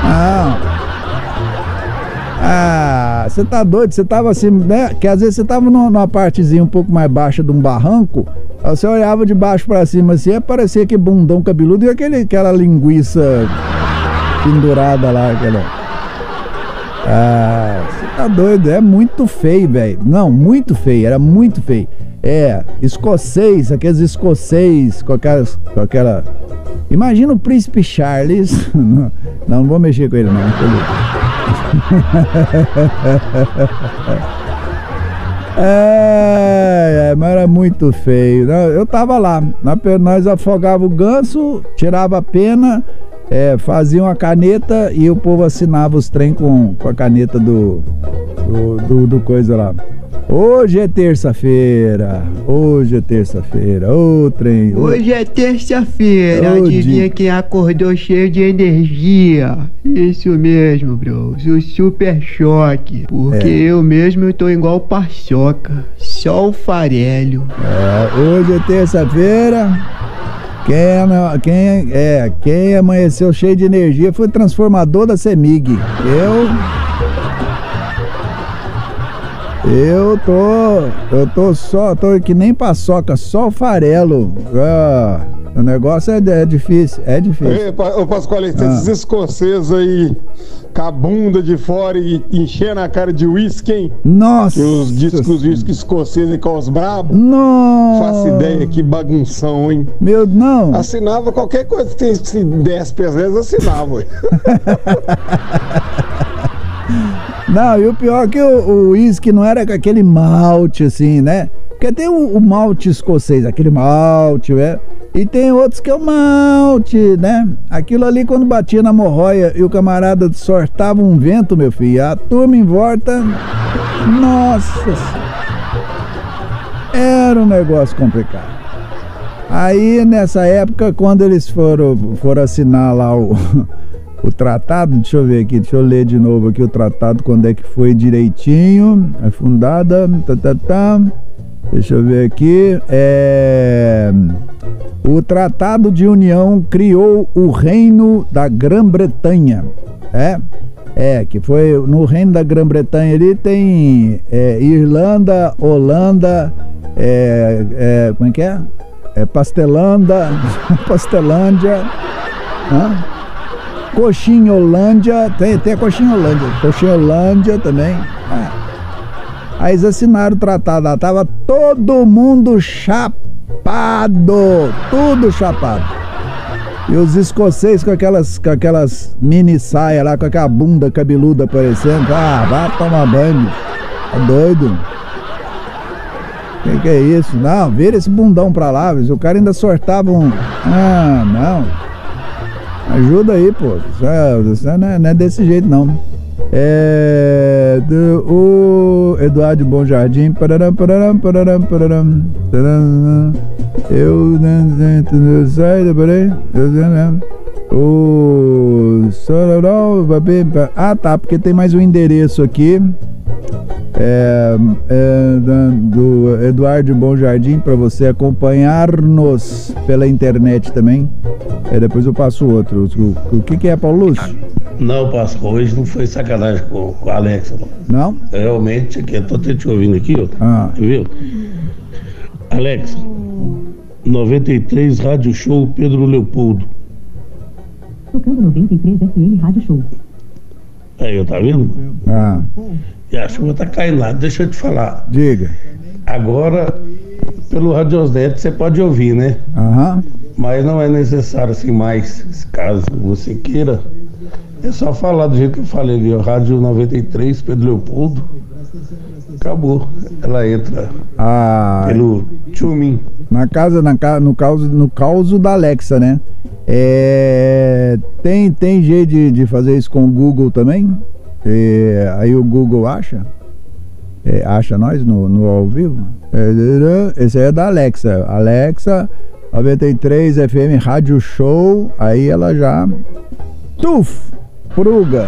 Não. Ah, você tá doido? Você tava assim, né? Que às vezes você tava numa, partezinha um pouco mais baixa de um barranco, você olhava de baixo pra cima assim, parecia que bundão cabeludo e aquele, aquela linguiça pendurada lá, aquela. Ah, você tá doido? É muito feio, velho. Não, muito feio, era muito feio. É, escocês, aqueles escocês com aquelas. Com aquela... Imagina o príncipe Charles. *laughs* Não, não vou mexer com ele, não. É, *laughs* mas era muito feio. Eu tava lá. Nós afogava o ganso, tirava a pena, é, fazia uma caneta e o povo assinava os trem com, com a caneta do, do, do, do coisa lá. Hoje é terça-feira. Hoje é terça-feira. Ô trem. ô- Hoje é terça-feira, Ô, adivinha Di- quem acordou cheio de energia? Isso mesmo, bros, o super choque. Porque É. eu mesmo eu tô igual paçoca, só o farelo. É, hoje é terça-feira. Quem, ama- quem, é, quem amanheceu cheio de energia foi o transformador da Semig. Eu. Eu tô. Eu tô só. Tô que nem paçoca, só o farelo. Ah, o negócio é, é difícil. É difícil. Ô, Pascoalito, Ah. esses escoceses aí, com a bunda de fora e enchendo a cara de uísque, hein? Nossa! Que os discos uísque escoceses com os brabos. Nossa! Faço ideia, que bagunção, hein? Meu, não. Assinava qualquer coisa que tem- se desse pesos, assinava. *laughs* Não, e o pior é que o uísque não era aquele malte assim, né? Porque tem o, o malte escocês, aquele malte, é. E tem outros que é o malte, né? Aquilo ali quando batia na morroia e o camarada sortava um vento, meu filho, a turma em volta. Nossa! Era um negócio complicado. Aí nessa época, quando eles foram, foram assinar lá o, o tratado, deixa eu ver aqui, deixa eu ler de novo aqui o tratado, quando é que foi direitinho, é fundada, tá, tá, tá. Deixa eu ver aqui. É... O Tratado de União criou o Reino da Grã-Bretanha. É? É, que foi no Reino da Grã-Bretanha ali tem é, Irlanda, Holanda, é, é, como é que é? É Pastelanda, *laughs* Pastelândia, hã? Coxinha Holândia, tem, tem a Coxinha Holândia, Coxinha Holândia também. É. Aí eles assinaram o tratado lá, tava todo mundo chapado, tudo chapado. E os escoceses com aquelas, com aquelas mini saias lá, com aquela bunda cabeluda aparecendo. Ah, vai tomar banho. Tá doido? Que que é isso? Não, vira esse bundão pra lá, o cara ainda sortava um. Ah, não. Ajuda aí, pô. Isso, é, isso não, é, não é desse jeito, não. É, do, o Eduardo Bom Jardim. Pararam, pararam, pararam, pararam, pararam, eu não sai, peraí. O Ah, tá, porque tem mais um endereço aqui. É, é, do Eduardo Bom Jardim para você acompanhar-nos pela internet também. É, depois eu passo outro. O, o que, que é, Paulo Lúcio? Não, Pascoal, hoje não foi sacanagem com, com a Alexa. Não? Realmente, aqui, eu tô até te ouvindo aqui, ó. Ah. Viu? Alexa, 93 Rádio Show Pedro Leopoldo. Tocando 93 FM Rádio Show. Aí, eu tá vendo? Ah. E a chuva tá caindo lá. Deixa eu te falar. Diga. Agora, pelo Radiosnet, você pode ouvir, né? Aham. Mas não é necessário assim mais, caso você queira. É só falar do jeito que eu falei ali, ó, Rádio 93, Pedro Leopoldo. Acabou. Ela entra Ah, pelo Tchumin. na casa, na, ca- no caos, no caos da Alexa, né? É, tem, tem jeito de, de fazer isso com o Google também? É, aí o Google acha? É, acha nós no, no ao vivo? É, esse aí é da Alexa. Alexa 93 FM Rádio Show. Aí ela já. Tuf! Pruga!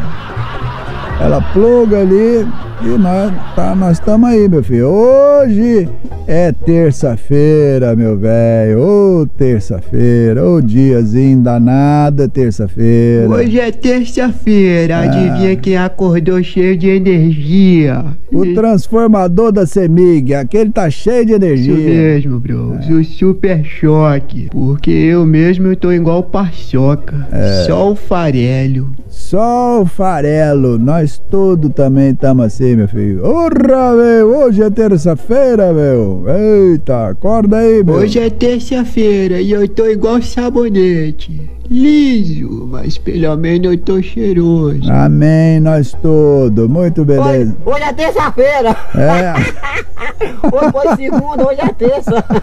Ela pluga ali e nós tá, nós estamos aí, meu filho. Hoje é terça-feira, meu velho. Ô, terça-feira. Ô, diazinho danado, terça-feira. Hoje é terça-feira, Ah. adivinha quem acordou cheio de energia? O transformador da Semig, aquele tá cheio de energia. Isso mesmo, bro. O super choque. Porque eu mesmo eu tô igual paçoca. É. Só o farelo. Só o farelo, nós tudo também estamos assim, meu filho. Urra, meu, hoje é terça-feira, meu. Eita, acorda aí, meu. Hoje é terça-feira e eu tô igual sabonete. Liso, mas pelo menos eu tô cheiroso. Amém, nós todos. Muito beleza. Hoje é terça-feira. É. *laughs* Hoje foi segunda, hoje é terça. *laughs*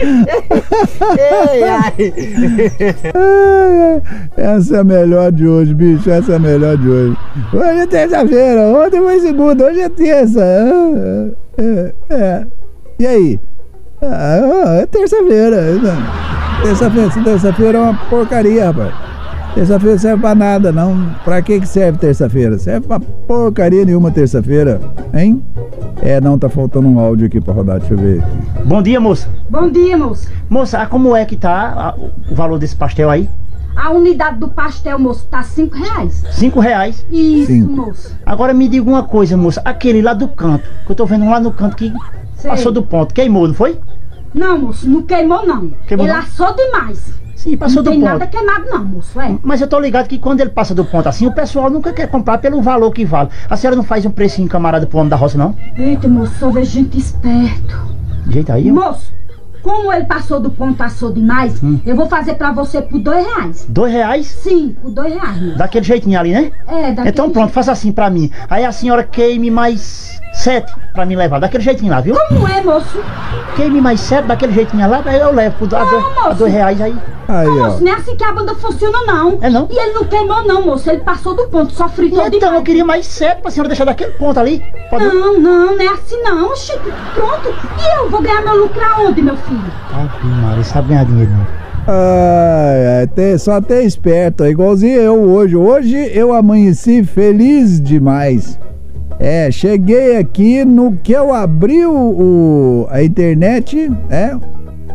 *laughs* Essa é a melhor de hoje, bicho. Essa é a melhor de hoje. Hoje é terça-feira, ontem foi segunda, hoje é terça. Ah, É, é. E aí? Ah, é terça-feira. Terça-feira, terça-feira é uma porcaria, rapaz. Terça-feira serve pra nada, não. Pra que que serve terça-feira? Serve pra porcaria nenhuma terça-feira, hein? É, não, tá faltando um áudio aqui pra rodar, deixa eu ver. Bom dia, moça. Bom dia, moço. Moça, ah, como é que tá ah, o valor desse pastel aí? A unidade do pastel, moço, tá cinco reais. Cinco reais? Isso, Cinco. moço. Agora me diga uma coisa, moça. Aquele lá do canto, que eu tô vendo lá no canto que Sei. passou do ponto, queimou, não foi? Não, moço, não queimou, não. Queimou ele não? assou demais. Sim, passou não do tem ponto. nada queimado, não, moço, é. Mas eu tô ligado que quando ele passa do ponto assim, o pessoal nunca quer comprar pelo valor que vale. A senhora não faz um precinho camarada pro homem da roça, não? Eita, moço, só vejo gente esperto. Jeito aí, ó. Moço, como ele passou do ponto, assou demais, Hum. eu vou fazer pra você por dois reais. Dois reais? Sim, por dois reais, moço. Daquele jeitinho ali, né? É, daquele Então pronto, faça assim pra mim. Aí a senhora queime mais Sete pra me levar, daquele jeitinho lá, viu? Como é, moço? Queime mais sete daquele jeitinho lá, aí eu levo por a, dois, a dois reais aí. Aí, moço, não é assim que a banda funciona, não. É não? E ele não queimou, não, moço. Ele passou do ponto, só fritou Então demais. eu queria mais sete pra senhora deixar daquele ponto ali. Pode... Não, não, não é assim, não, Chico. Pronto. E eu vou ganhar meu lucro aonde, meu filho? Ave Maria, sabe ganhar dinheiro não. Ai, ai, tem- só ter esperto, é igualzinho eu hoje. Hoje eu amanheci feliz demais. É, cheguei aqui no que eu abri o, o- a internet, né?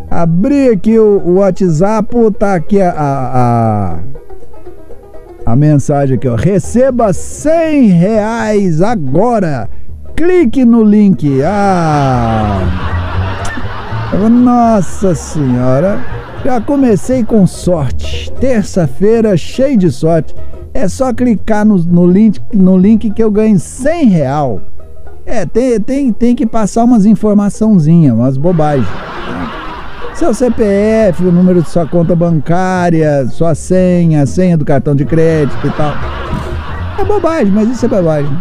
Abri aqui o, o WhatsApp, tá aqui a, a, a, a mensagem aqui, ó. Receba 100 reais agora. Clique no link. Ah! Nossa senhora, já comecei com sorte. Terça-feira, cheio de sorte. É só clicar no, no link, no link que eu ganho 100 real. É, tem, tem, tem que passar umas informaçãozinhas, umas bobagens. Seu CPF, o número de sua conta bancária, sua senha, a senha do cartão de crédito e tal. É bobagem, mas isso é bobagem.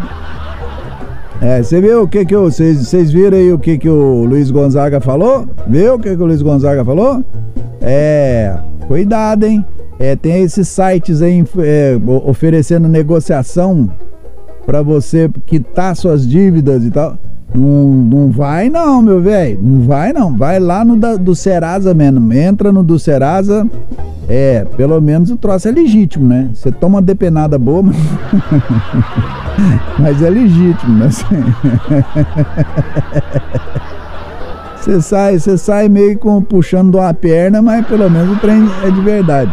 É, você viu o que que. Vocês vocês viram aí o que que o Luiz Gonzaga falou? Viu o que que o Luiz Gonzaga falou? É. Cuidado, hein? É, tem esses sites aí é, oferecendo negociação pra você quitar suas dívidas e tal. Não, não vai não, meu velho. Não vai não. Vai lá no da- do Serasa mesmo. Entra no do Serasa. É, pelo menos o troço é legítimo, né? Você toma uma depenada boa, mas, *laughs* mas é legítimo, né? *laughs* Você sai, sai meio com puxando uma perna, mas pelo menos o trem é de verdade.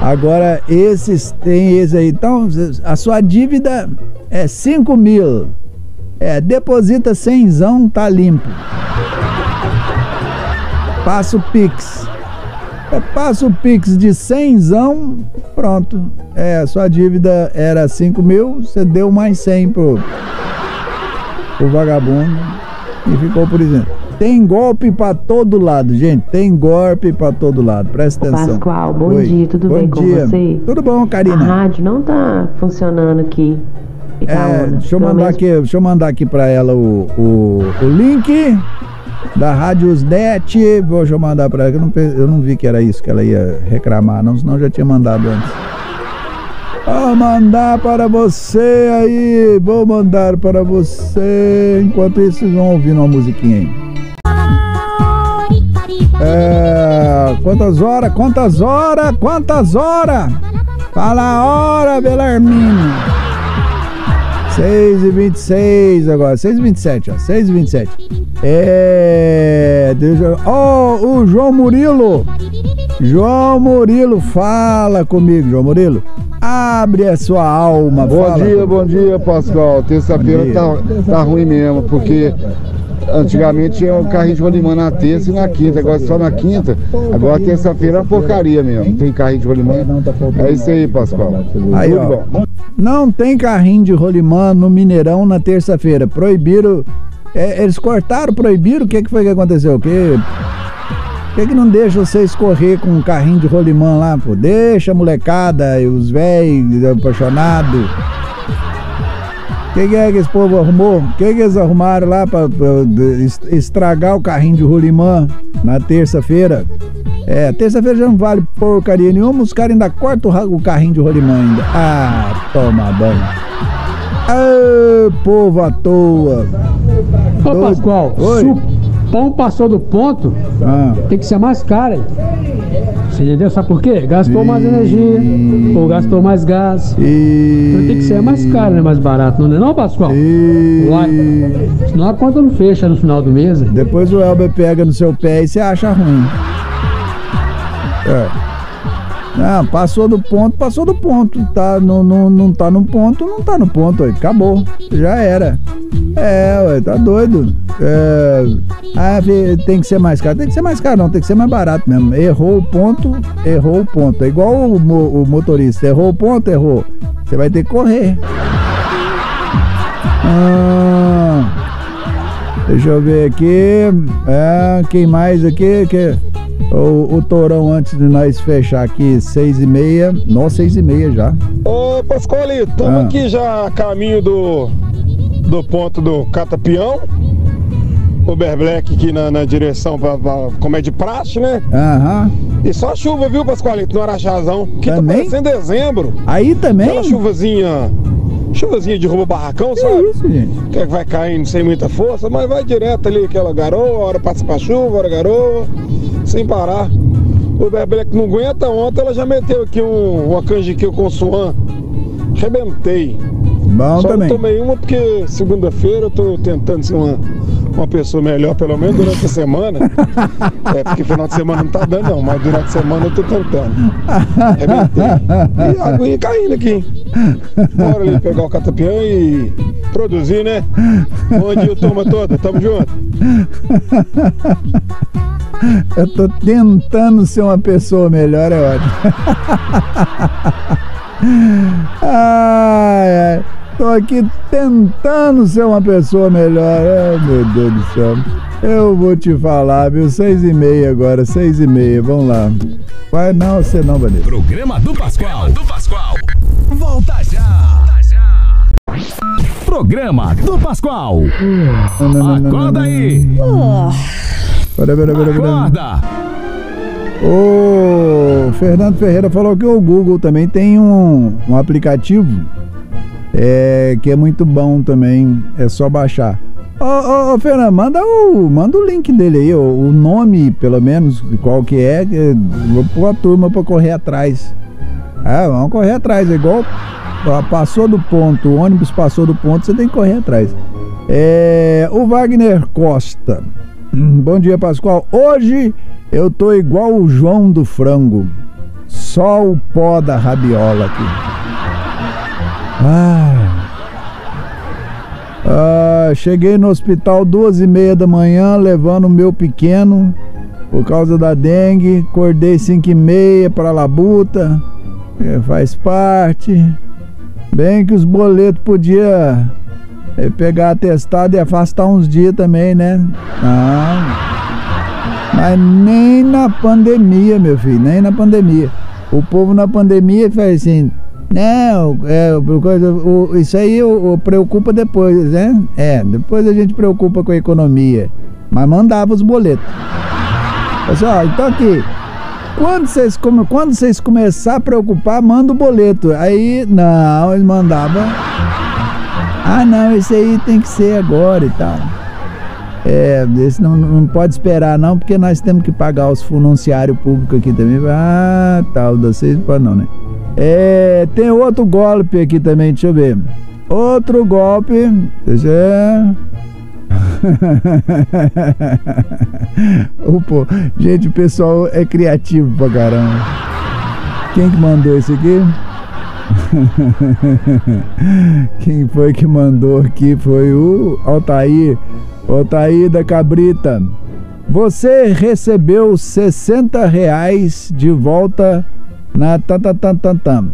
Agora, esses tem esse aí. Então, a sua dívida é 5 mil. É, deposita cenzão, tá limpo. Passa o Pix. É, passa o Pix de cenzão, pronto. É, a sua dívida era 5 mil, você deu mais 100 pro, pro vagabundo e ficou por exemplo. Tem golpe pra todo lado, gente. Tem golpe pra todo lado. Presta atenção. Pascoal, bom Oi. dia, tudo Bom bem com dia. você? Tudo bom, A Karina? rádio não tá funcionando aqui. É, deixa eu mandar aqui, deixa eu mandar aqui para ela o, o, o link da Radiosnet. Deixa eu mandar para ela, eu não, eu não vi que era isso que ela ia reclamar, não, senão eu já tinha mandado antes. Vou mandar para você aí, vou mandar para você. Enquanto isso, vocês vão ouvindo uma musiquinha aí. É, quantas horas? Quantas horas? Quantas horas? Fala a hora, Belarmino. 6 e 26 agora, 6 e 27, ó, 6 e 27. É. Deixa eu. Ó, o João Murilo. João Murilo, fala comigo, João Murilo. Abre a sua alma, Bom fala dia, bom dia, Pascoal. Terça-feira tá, tá ruim mesmo, porque antigamente tinha um carrinho de rolimã na terça e na quinta, agora só na quinta. Agora terça-feira é uma porcaria mesmo. Tem carrinho de rolimã. É isso aí, Pascoal. Aí, Tudo ó. bom. Não tem carrinho de rolimã no Mineirão na terça-feira. Proibiram. é, eles cortaram, proibiram. O que, que foi que aconteceu? O que, por que, que não deixa você escorrer com um carrinho de rolimã lá, pô? Deixa a molecada e os velhos apaixonados. Que, que é que esse povo arrumou? O que, que eles arrumaram lá est- estragar o carrinho de rolimã na terça-feira? É, terça-feira já não vale porcaria nenhuma, os caras ainda cortam o carrinho de rolimã ainda. Ah, toma banho. Ah, povo à toa. Ô. Pascoal, Oi. Pão passou do ponto, Ah. tem que ser mais caro. Você entendeu? Sabe por quê? Gastou mais energia, ou gastou mais gás. Então tem que ser mais caro, né? Mais barato, não é não, Pascoal? Uai. Senão a conta não fecha no final do mês. Depois o Elber pega no seu pé e você acha ruim. É. Não, passou do ponto, passou do ponto. Tá, não, não, não tá no ponto, não tá no ponto. Aí, acabou. Já era. É, ué, tá doido. É, ah, tem que ser mais caro. Tem que ser mais caro, não, tem que ser mais barato mesmo. Errou o ponto, errou o ponto. É igual o, mo- o motorista. Errou o ponto, errou. Você vai ter que correr. Ah, deixa eu ver aqui. É, quem mais aqui? Que, o, o Torão, antes de nós fechar aqui, seis e meia. Nós, seis e meia já. Ô, Pascoal, estamos Ah. aqui já a caminho do, do ponto do Catapião. Uber Black aqui na, na direção pra, pra, como é de praxe, né? Aham. E só chuva, viu, Pascoalito, no Araxazão. Que Também? tá parecendo dezembro. Aí também? Aquela chuvazinha. Chuvazinha de roubo barracão, Que sabe? isso, gente? Que que vai caindo sem muita força, mas vai direto ali, aquela garoa, hora passa pra chuva, hora garoa, sem parar. O Uber Black não aguenta, ontem ela já meteu aqui um, uma canjiquinha com suan. Rebentei. Bom Só também. não tomei uma porque segunda-feira eu tô tentando ser uma, uma pessoa melhor, pelo menos durante a semana. é, porque final de semana não tá dando não, mas durante a semana eu tô tentando. Rebentei. E a aguinha caindo aqui. Bora ali pegar o catapião e produzir, né? Bom dia, turma toda. Tamo junto. Eu tô tentando ser uma pessoa melhor, é ótimo. *laughs* Ai, ai. Tô aqui tentando ser uma pessoa melhor. Ai, meu Deus do céu. Eu vou te falar, viu? Seis e meia agora, seis e meia. Vamos lá. Vai não, você não, Vanessa. Programa do Pascoal. do Pascoal. Volta já. Programa do Pascoal. Acorda aí. Pera, pera, pera, pera. Acorda. O Fernando Ferreira falou que o Google também tem um, um aplicativo é, que é muito bom também. É só baixar. Ô, ô, ô, Fernando, manda o, manda o link dele aí, o, nome, pelo menos, qual que é. Vou pôr a turma pra correr atrás. É, vamos correr atrás. É igual passou do ponto, o ônibus passou do ponto, você tem que correr atrás. É, o Wagner Costa. *clears throat* Bom dia, Pascoal. Hoje eu tô igual o João do frango. Só o pó da rabiola aqui. Ai. Ah, cheguei no hospital duas e meia da manhã levando o meu pequeno por causa da dengue. Acordei cinco e meia para labuta. Faz parte. Bem que os boletos podia é, pegar atestado e afastar uns dias também, né? Não. Mas nem na pandemia, meu filho, nem na pandemia. O povo na pandemia faz assim, não, é, coisa, o- isso aí o, o preocupa depois, né? É, depois a gente preocupa com a economia. Mas mandava os boletos. Pessoal, então aqui, quando vocês, come, quando vocês começar a preocupar, manda o boleto. Aí, não, eles mandavam. Ah, não, esse aí tem que ser agora e tal. É, esse não, não pode esperar não, porque nós temos que pagar os financiários públicos aqui também. Ah, tal, vocês pode não, né? É, tem outro golpe aqui também, deixa eu ver. Outro golpe, deixa eu... *laughs* pô, gente, o pessoal é criativo pra caramba. Quem que mandou esse aqui? *laughs* Quem foi que mandou aqui foi o Altair. Altair da Cabrita. Você recebeu 60 reais de volta na Tatatantam.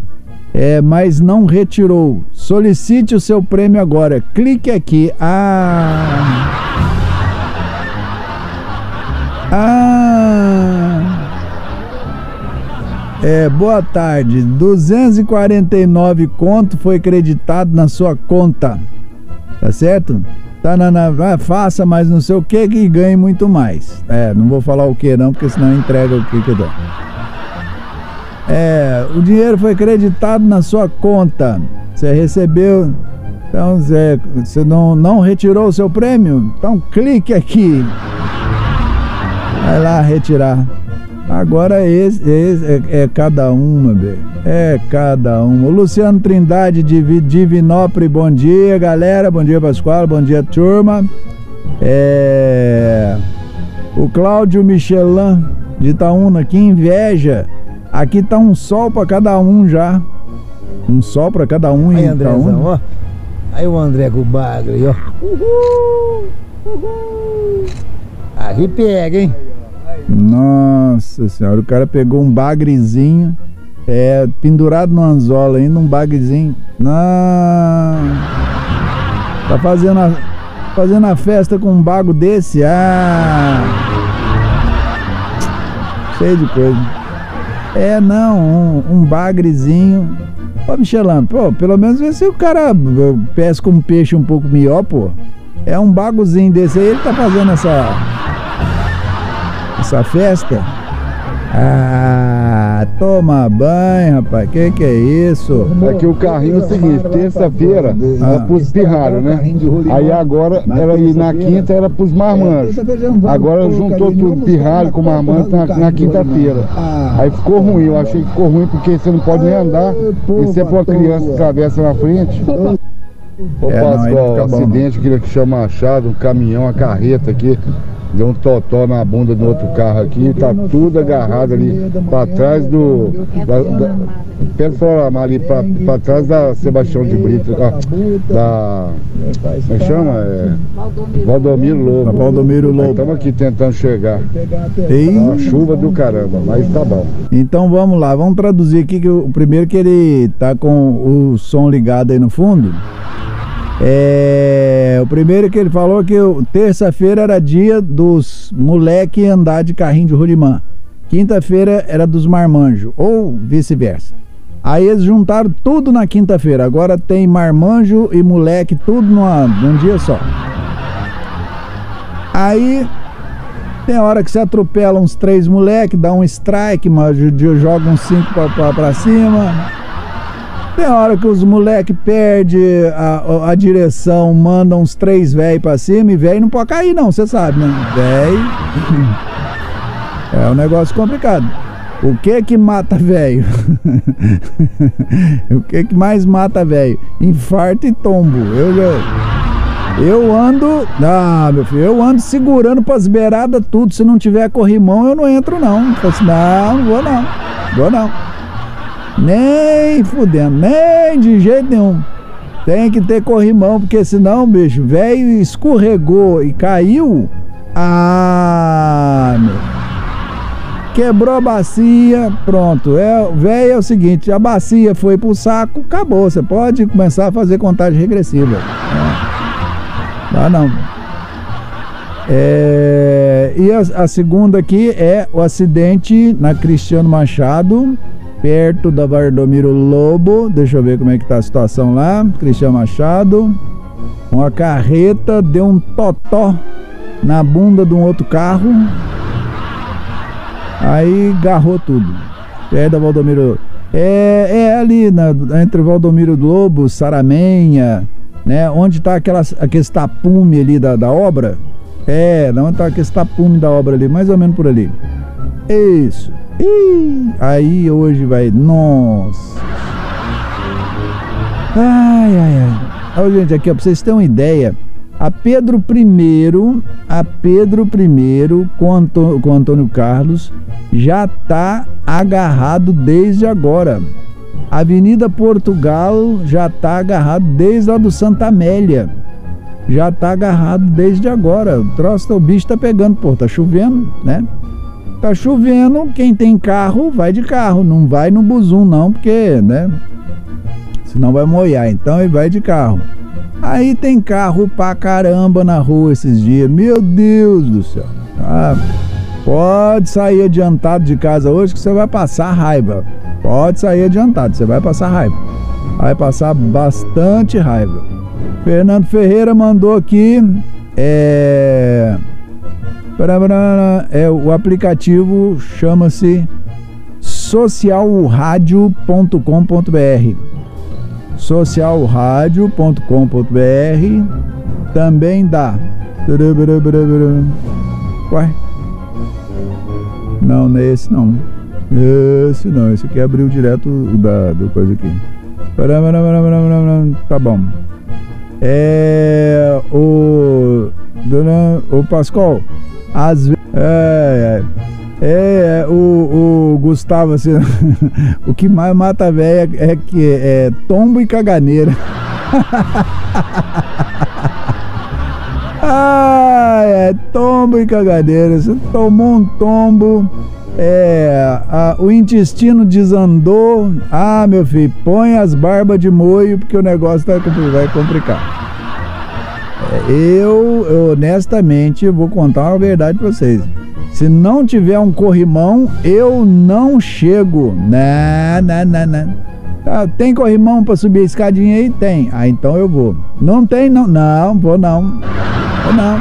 É, mas não retirou. Solicite o seu prêmio agora. Clique aqui. Ah. Ah. É, boa tarde. 249 conto foi creditado na sua conta. Tá certo? Tá na, na ah, faça, mas não sei o que que ganhe muito mais. É, não vou falar o que não, porque senão entrega o que que dá. É, o dinheiro foi creditado na sua conta. Você recebeu. Então, Zé, você não, não retirou o seu prêmio? Então clique aqui. Vai lá retirar. Agora esse, esse é, é cada uma, bem. É cada uma. O Luciano Trindade de Vi- Divinópolis, bom dia, galera. Bom dia, Pascoal. Bom dia, turma. É. O Cláudio Michelin de Itaúna, que inveja. Aqui tá um sol pra cada um já. Um sol pra cada um Aí, em Andrezão, ó. Aí o André com o bagre aí, ó. Uhul! Uhul! Aqui pega, hein? Nossa senhora, o cara pegou um bagrezinho, é, pendurado no anzol ainda, um bagrezinho. Não. Tá fazendo a, fazendo a festa com um bago desse? Ah. Cheio de coisa. É, não, um, um bagrezinho. Ô, Michelin, pô, pelo menos vê se o cara eh, pesca um peixe um pouco melhor, pô. É um bagozinho desse aí, ele tá fazendo essa. essa festa. Ah, toma banho, rapaz. Que que é isso? Aqui o carrinho é o seguinte, terça-feira Ah. era pros pirralhos, né? Aí agora, era, e na quinta era pros marmanjos. Agora juntou tudo, pirralho com marmanjo na, na quinta-feira. Aí ficou ruim, eu achei que ficou ruim porque você não pode nem andar. E se é pra uma criança que atravessa na frente. Ô É, não, não Pascoal, bom, acidente aqui que chama Machado, um caminhão, uma carreta aqui. Deu um totó na bunda do outro carro aqui, tá tudo agarrado ali pra trás do. Da, da, Floramar ali, pra, pra trás da Sebastião de Brito, ó, da. Como é que chama? É, Valdomiro Lobo. Valdomiro Lobo. Estamos aqui tentando chegar. Ei. Tá uma chuva do caramba, mas tá bom. Então vamos lá, vamos traduzir aqui que o primeiro que ele tá com o som ligado aí no fundo. É, o primeiro que ele falou que o- terça-feira era dia dos moleque andar de carrinho de rolimã. Quinta-feira era dos marmanjos, ou vice-versa. Aí eles juntaram tudo na quinta-feira. Agora tem marmanjo e moleque, tudo numa, num dia só. Aí tem hora que você atropela uns três moleque, dá um strike, mas joga uns cinco pra, pra, pra cima. Tem hora que os moleque perde a, a direção, manda uns três velho pra cima e velho não pode cair não, você sabe, né? Velho é um negócio complicado. O que que mata velho? *laughs* o que que mais mata velho? Infarto e tombo. Eu eu ando, ah, meu filho, eu ando segurando pras beiradas tudo. Se não tiver corrimão, eu não entro não. Eu assim, não, não vou não. Vou não. Nem fudendo, nem de jeito nenhum. Tem que ter corrimão, porque senão, bicho, velho escorregou e caiu. Ah, meu. Quebrou a bacia, pronto. É, velho é o seguinte, a bacia foi pro saco, acabou. Você pode começar a fazer contagem regressiva. Dá não. É, e a, a segunda aqui é o acidente na Cristiano Machado, perto da Vardomiro Lobo. Deixa eu ver como é que tá a situação lá. Cristiano Machado. Uma carreta deu um totó na bunda de um outro carro. Aí garrou tudo. Perto da Valdomiro. É, é ali na, entre Valdomiro Lobo, Saramenha, né? Onde tá aquelas, aquele tapume ali da, da obra. É, onde tá aquele tapume da obra ali, mais ou menos por ali. Isso. Ih, aí hoje vai. Nossa. Ai, ai, ai. Ó, gente, aqui, ó, pra vocês terem uma ideia. A Pedro I, a Pedro I com, Antô- com Antônio Carlos já tá agarrado desde agora. Avenida Portugal já tá agarrado desde lá do Santa Amélia. Já tá agarrado desde agora. O troço, o bicho tá pegando, pô, tá chovendo, né? Tá chovendo, quem tem carro vai de carro, não vai no buzum não, porque, né? Senão vai molhar, então ele vai de carro. Aí tem carro pra caramba na rua esses dias. Meu Deus do céu. Ah, pode sair adiantado de casa hoje que você vai passar raiva. Pode sair adiantado, você vai passar raiva. Vai passar bastante raiva. Fernando Ferreira mandou aqui. É. É, o aplicativo chama-se socialradio.com.br socialradio.com.br também dá. Ué? Não, não é esse não. Esse não, esse aqui abriu direto da do coisa aqui. Tá bom. É. O. Dona, o Pascoal, às vezes. É, é, é, o, o Gustavo, assim, *laughs* o que mais mata a véia é que é tombo e caganeira. *laughs* ah, é tombo e caganeira. Você tomou um tombo, é, a- o intestino desandou. Ah, meu filho, põe as barbas de moio porque o negócio tá, vai complicar. Eu, eu honestamente vou contar uma verdade pra vocês. Se não tiver um corrimão, eu não chego. Não, não, não, não. Ah, tem corrimão pra subir a escadinha aí? Tem. Ah, então eu vou. Não tem, não. Não, vou não. Vou não.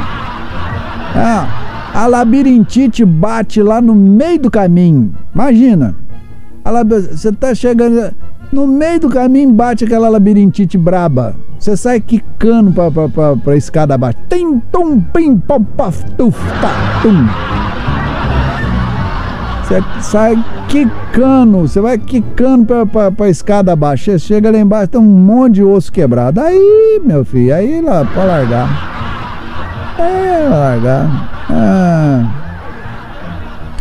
Ah, a labirintite bate lá no meio do caminho. Imagina. Você tá chegando. No meio do caminho bate aquela labirintite braba. Você sai quicando pra, pra, pra, pra escada abaixo. Tem, tum, pim, pom, paf, tuf, tá, tum. Você sai quicando, você vai quicando pra, pra, pra escada abaixo. Você chega lá embaixo, tem um monte de osso quebrado. Aí, meu filho, aí lá, pra largar. É, largar. Ah,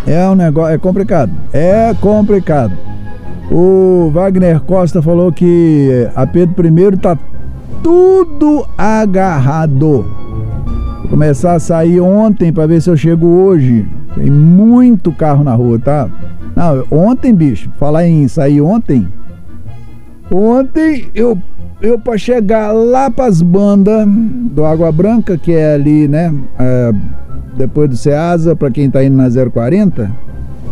é um negócio, é complicado. É complicado. O Wagner Costa falou que a Pedro I tá tudo agarrado. Vou começar a sair ontem para ver se eu chego hoje. Tem muito carro na rua, tá? Não, ontem, bicho, falar em sair ontem. Ontem eu eu para chegar lá para as bandas do Água Branca, que é ali, né? É, depois do Ceasa, para quem tá indo na 040,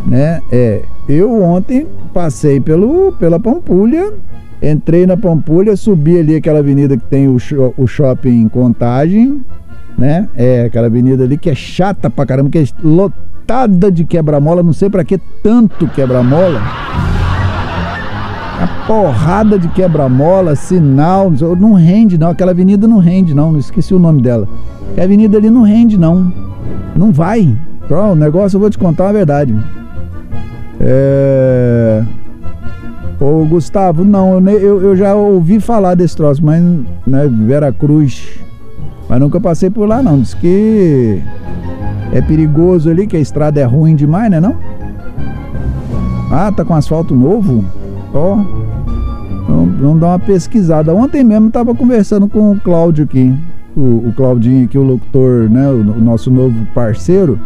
né? É, eu ontem passei pelo pela Pampulha, entrei na Pampulha, subi ali aquela avenida que tem o, o shopping Contagem, né? É aquela avenida ali que é chata pra caramba, que é lotada de quebra-mola, não sei para que tanto quebra-mola. A porrada de quebra-mola, sinal, não rende não, aquela avenida não rende não, não esqueci o nome dela. A avenida ali não rende não, não vai. Pronto, o negócio eu vou te contar a verdade. É... Ô Gustavo, não, eu, eu já ouvi falar desse troço, mas né, Vera Cruz, mas nunca passei por lá não. Diz que é perigoso ali, que a estrada é ruim demais, né não? Ah, tá com asfalto novo? Ó, vamos, vamos dar uma pesquisada. Ontem mesmo tava conversando com o Cláudio aqui, o, o Claudinho aqui, o locutor, né, o, o nosso novo parceiro.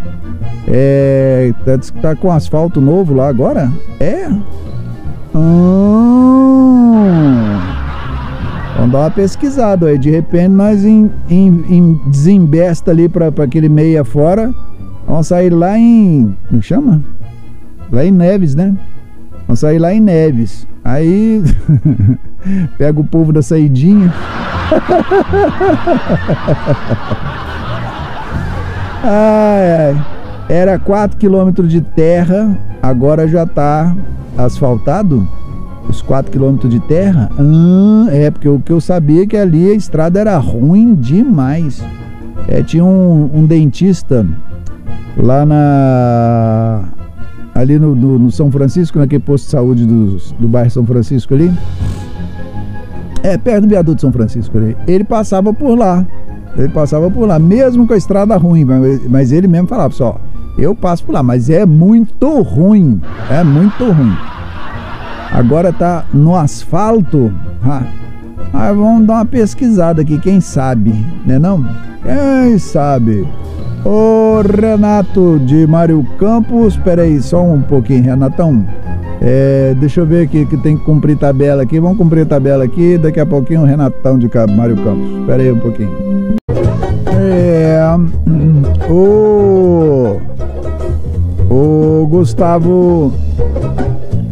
É, tá, tá com asfalto novo lá agora? É? Hum. Vamos dar uma pesquisada aí. De repente nós em, em, em desembesta ali para aquele meia fora. Vamos sair lá em. Como chama? Lá em Neves, né? Vamos sair lá em Neves. Aí *laughs* pega o povo da saidinha. ai, ai. Era 4 quilômetros de terra, agora já está asfaltado os 4 quilômetros de terra? Ah, é, porque o que eu sabia é que ali a estrada era ruim demais. É, tinha um, um dentista lá na. Ali no, no, no, São Francisco, naquele posto de saúde do, do bairro São Francisco ali. É, perto do viaduto São Francisco ali. Ele passava por lá. Ele passava por lá, mesmo com a estrada ruim, mas, ele mesmo falava só, eu passo por lá, mas é muito ruim. É muito ruim. Agora tá no asfalto. Ah, ah, vamos dar uma pesquisada aqui, quem sabe, né não? Quem sabe? Ô Renato de Mário Campos, peraí, só um pouquinho, Renatão. É, deixa eu ver aqui que tem que cumprir tabela aqui. Vamos cumprir tabela aqui. Daqui a pouquinho o Renatão de Mário Campos. Espera aí um pouquinho. É, o, o Gustavo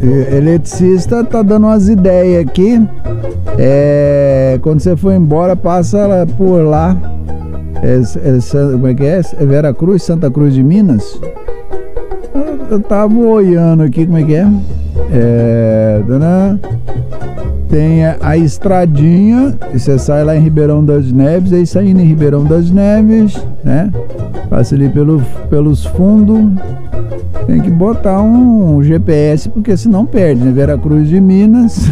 eletricista tá dando umas ideias aqui. É, quando você for embora, passa por lá. É, é, como é que é? é? Vera Cruz, Santa Cruz de Minas. Eu, tava olhando aqui como é que é. É. Tem a, estradinha, e você sai lá em Ribeirão das Neves, aí saindo em Ribeirão das Neves, né? Passa ali pelo, pelos fundos tem que botar um GPS, porque senão perde, né? Vera Cruz de Minas.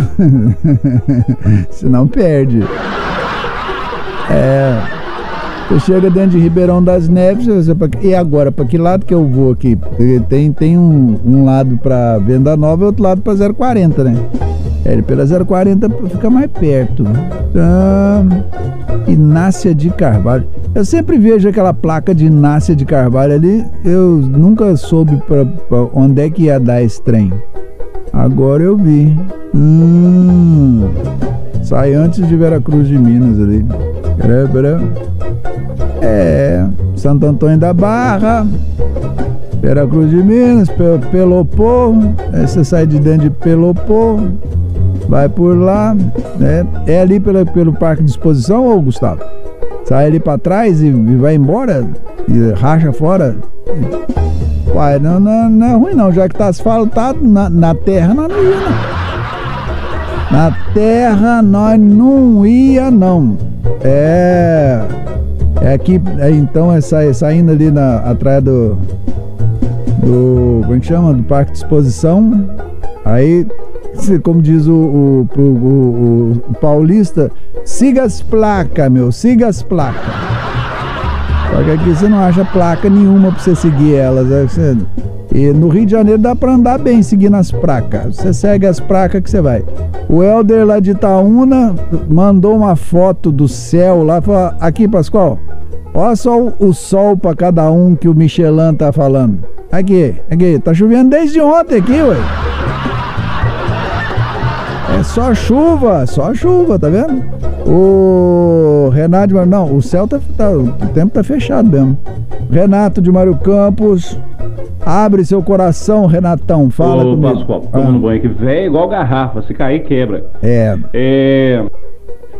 *laughs* senão perde. É. Você chega dentro de Ribeirão das Neves, você, e agora, para que lado que eu vou aqui? Tem, tem um, um lado para Venda Nova e outro lado para 040, né? É, pela 040 fica mais perto. Ah, Inácia de Carvalho. Eu sempre vejo aquela placa de Inácia de Carvalho ali. Eu nunca soube pra, pra onde é que ia dar esse trem. Agora eu vi. Hum, Sai antes de Veracruz de Minas ali. É, Santo Antônio da Barra, Veracruz de Minas, Pelopor, aí você sai de dentro de Pelopor, vai por lá, né? É ali pela, pelo Parque de Exposição, ou Gustavo? Sai ali pra trás e, e vai embora, e racha fora. Uai, não, não, não é ruim não, já que tá asfaltado na, na terra, não ia não. Na terra nós não ia não. É. É aqui, é, então, é saindo ali na, atrás do. Do. Como é que chama? Do Parque de Exposição. Aí, como diz o, o, o, o paulista, siga as placas, meu, siga as placas. Só que aqui você não acha placa nenhuma pra você seguir elas. Né? Você, e no Rio de Janeiro dá pra andar bem seguindo as placas. Você segue as placas que você vai. O Helder lá de Itaúna mandou uma foto do céu lá. Falou, aqui, Pascoal, olha só o, sol pra cada um que o Michelin tá falando. Aqui, aqui, tá chovendo desde ontem aqui, ué. É só chuva, só chuva, tá vendo? O Renato, não, o céu tá, tá, o tempo tá fechado mesmo. Renato de Mário Campos, Abre seu coração, Renatão. Fala Ô, comigo. Pascoal, tomando ah. banho aqui. Velho igual garrafa. Se cair, quebra. É. É.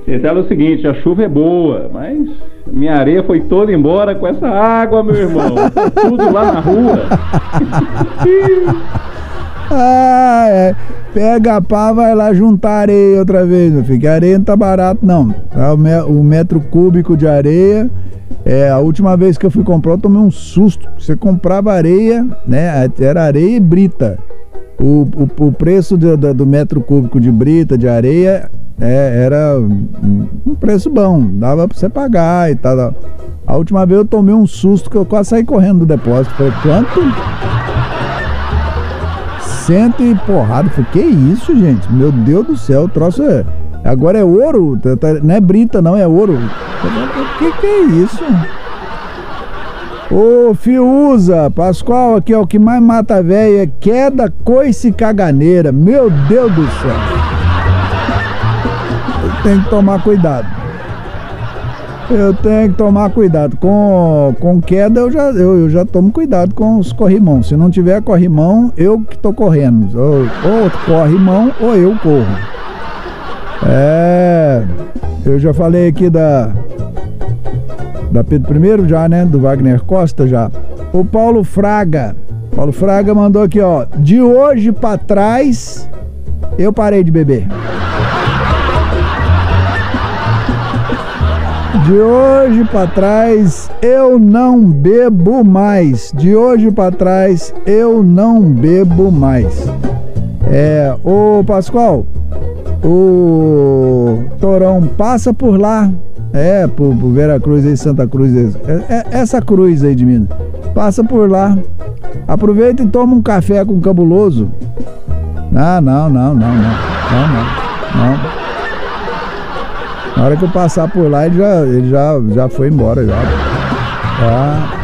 Esse é o seguinte, a chuva é boa, mas minha areia foi toda embora com essa água, meu irmão. *laughs* Tudo lá na rua. ah, é. Pega a pá, vai lá juntar areia outra vez, meu filho. Que areia não tá barato, não. Tá o metro cúbico de areia é, a última vez que eu fui comprar, eu tomei um susto. Você comprava areia, né? Era areia e brita. O, o, o preço do, do, metro cúbico de brita, de areia, é, era um preço bom. Dava pra você pagar e tal. A última vez eu tomei um susto que eu quase saí correndo do depósito. Falei, quanto? Cento e porrada. Falei, que isso, gente? Meu Deus do céu, o troço é. Agora é ouro, tá, tá, não é brita, não, é ouro. O que, que é isso? Ô, Fiuza, Pascoal, aqui, ó, o que mais mata a véia é queda, coice e caganeira. Meu Deus do céu. Tenho que tomar cuidado. Eu tenho que tomar cuidado. Com, com queda, eu já, eu, eu já tomo cuidado com os corrimão. Se não tiver corrimão, eu que tô correndo. Ou, ou corrimão, ou eu corro. É, eu já falei aqui da da Pedro I já, né? Do Wagner Costa já. O Paulo Fraga. Paulo Fraga mandou aqui, ó. De hoje para trás, eu parei de beber. De hoje para trás eu não bebo mais. De hoje para trás eu não bebo mais. É, ô Pascoal, o Torão passa por lá, é, por, por Veracruz e Santa Cruz, é, é, essa cruz aí de Minas, passa por lá, aproveita e toma um café com o cabuloso. Ah, não, não, não, não, não, não, não. Na hora que eu passar por lá, ele já, ele já, já foi embora já. Já.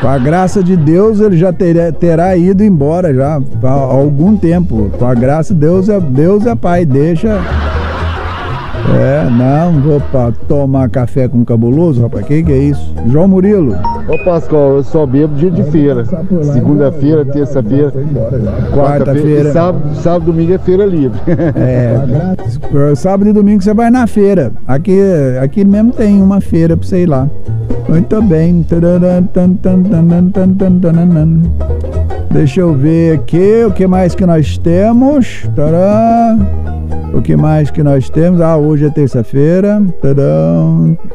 Com a graça de Deus, ele já terá, terá ido embora já há algum tempo. Com a graça de Deus, é, Deus é Pai, deixa. É, não, vou pra tomar café com cabuloso, rapaz. Que que é isso? João Murilo. Ô Pascoal, eu só bebo dia de feira. Segunda-feira, terça-feira, quarta-feira. Sábado, sábado, domingo é feira livre. *laughs* É, sábado e domingo você vai na feira. Aqui, aqui mesmo tem uma feira pra você ir lá. Muito bem. Deixa eu ver aqui o que mais que nós temos. O que mais que nós temos? Ah, hoje é terça-feira.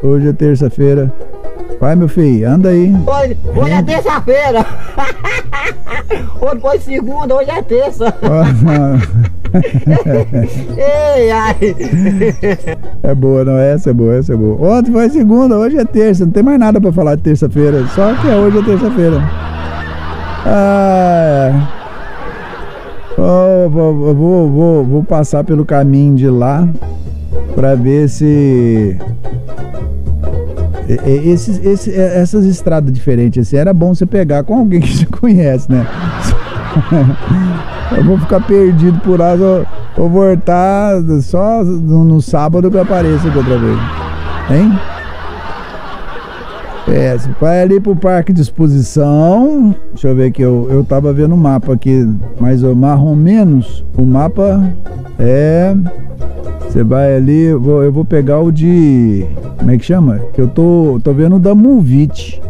Hoje é terça-feira. Vai, meu filho, anda aí. Hoje, hoje é terça-feira. *laughs* hoje foi segunda, hoje é terça. *laughs* Ei, ai. É boa, não? Essa é boa, essa é boa. Ontem foi segunda, hoje é terça. Não tem mais nada pra falar de terça-feira. Só que hoje é terça-feira. Ah, oh, vou, vou, vou, vou passar pelo caminho de lá pra ver se esses, essas estradas diferentes assim, era bom você pegar com alguém que você *laughs* conhece, né? Eu vou ficar perdido por lá, vou, voltar só no, no sábado que eu apareço aqui outra vez. Hein? É, você vai ali pro parque de exposição. Deixa eu ver aqui, eu, eu tava vendo o mapa aqui, mas o marrom menos. O mapa é. Você vai ali, eu vou, eu vou pegar o de. Como é que chama? Que eu tô, tô vendo o da Movit.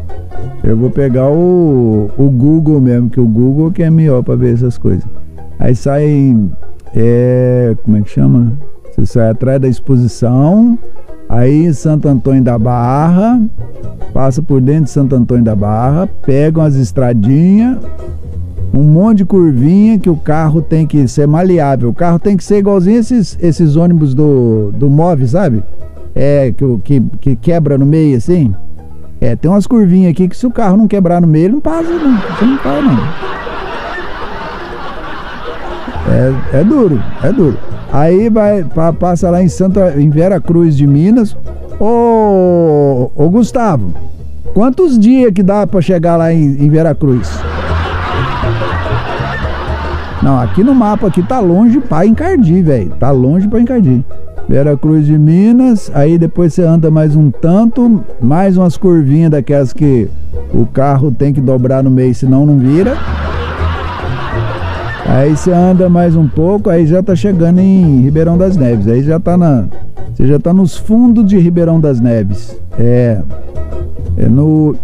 Eu vou pegar o, o Google mesmo, que o Google que é melhor pra ver essas coisas. Aí sai. É. Como é que chama? Você sai atrás da exposição. Aí Santo Antônio da Barra, passa por dentro de Santo Antônio da Barra, pegam as estradinhas, um monte de curvinha que o carro tem que ser maleável. O carro tem que ser igualzinho esses, esses ônibus do, do MOV, sabe? É, que, que, que quebra no meio assim. É, tem umas curvinhas aqui que se o carro não quebrar no meio, ele não passa, não. Você não para, não. É, é duro, é duro. Aí vai, passa lá em Santa, em Vera Cruz de Minas. Ô, ô Gustavo, quantos dias que dá para chegar lá em, em Vera Cruz? Não, aqui no mapa aqui tá longe para encardir, velho. Tá longe para encardir. Vera Cruz de Minas, aí depois você anda mais um tanto, mais umas curvinhas daquelas que o carro tem que dobrar no meio, senão não vira. Aí você anda mais um pouco, aí já tá chegando em Ribeirão das Neves. Aí já tá na. Você já tá nos fundos de Ribeirão das Neves. É. É no.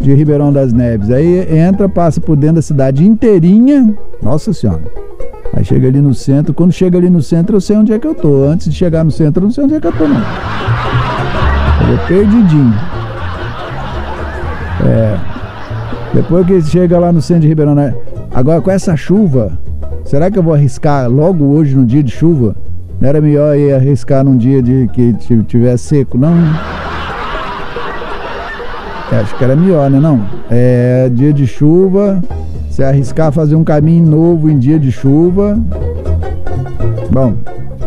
De Ribeirão das Neves. Aí entra, passa por dentro da cidade inteirinha. Nossa Senhora. Aí chega ali no centro. Quando chega ali no centro, eu sei onde é que eu tô. Antes de chegar no centro, eu não sei onde é que eu tô, não. Eu vou perdidinho. É. Depois que chega lá no centro de Ribeirão, né? Agora com essa chuva, será que eu vou arriscar logo hoje no dia de chuva? Não era melhor ir arriscar num dia de que tiver seco, não? É, acho que era melhor, né? Não. É dia de chuva. Se arriscar fazer um caminho novo em dia de chuva. Bom,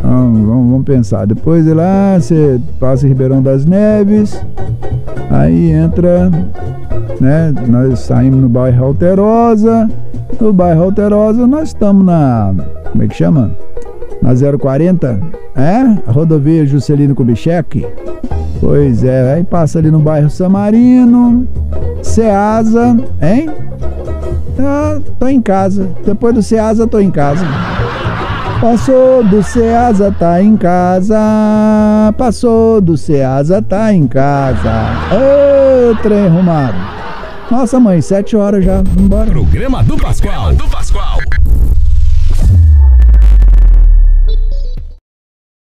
vamos, vamos pensar. Depois de lá, você passa em Ribeirão das Neves. Aí entra, né? Nós saímos no bairro Alterosa. No bairro Alterosa, nós estamos na. Como é que chama? Na 040, é? Rodovia Juscelino Kubitschek. Pois é, aí passa ali no bairro Samarino, Ceasa, hein? Tá, tô em casa. Depois do Ceasa, tô em casa. Passou do Ceasa, tá em casa. Passou do Ceasa, tá em casa. Ô, trem arrumado. Nossa, mãe, sete horas já. Vambora. Programa do Pascoal. do Pascoal.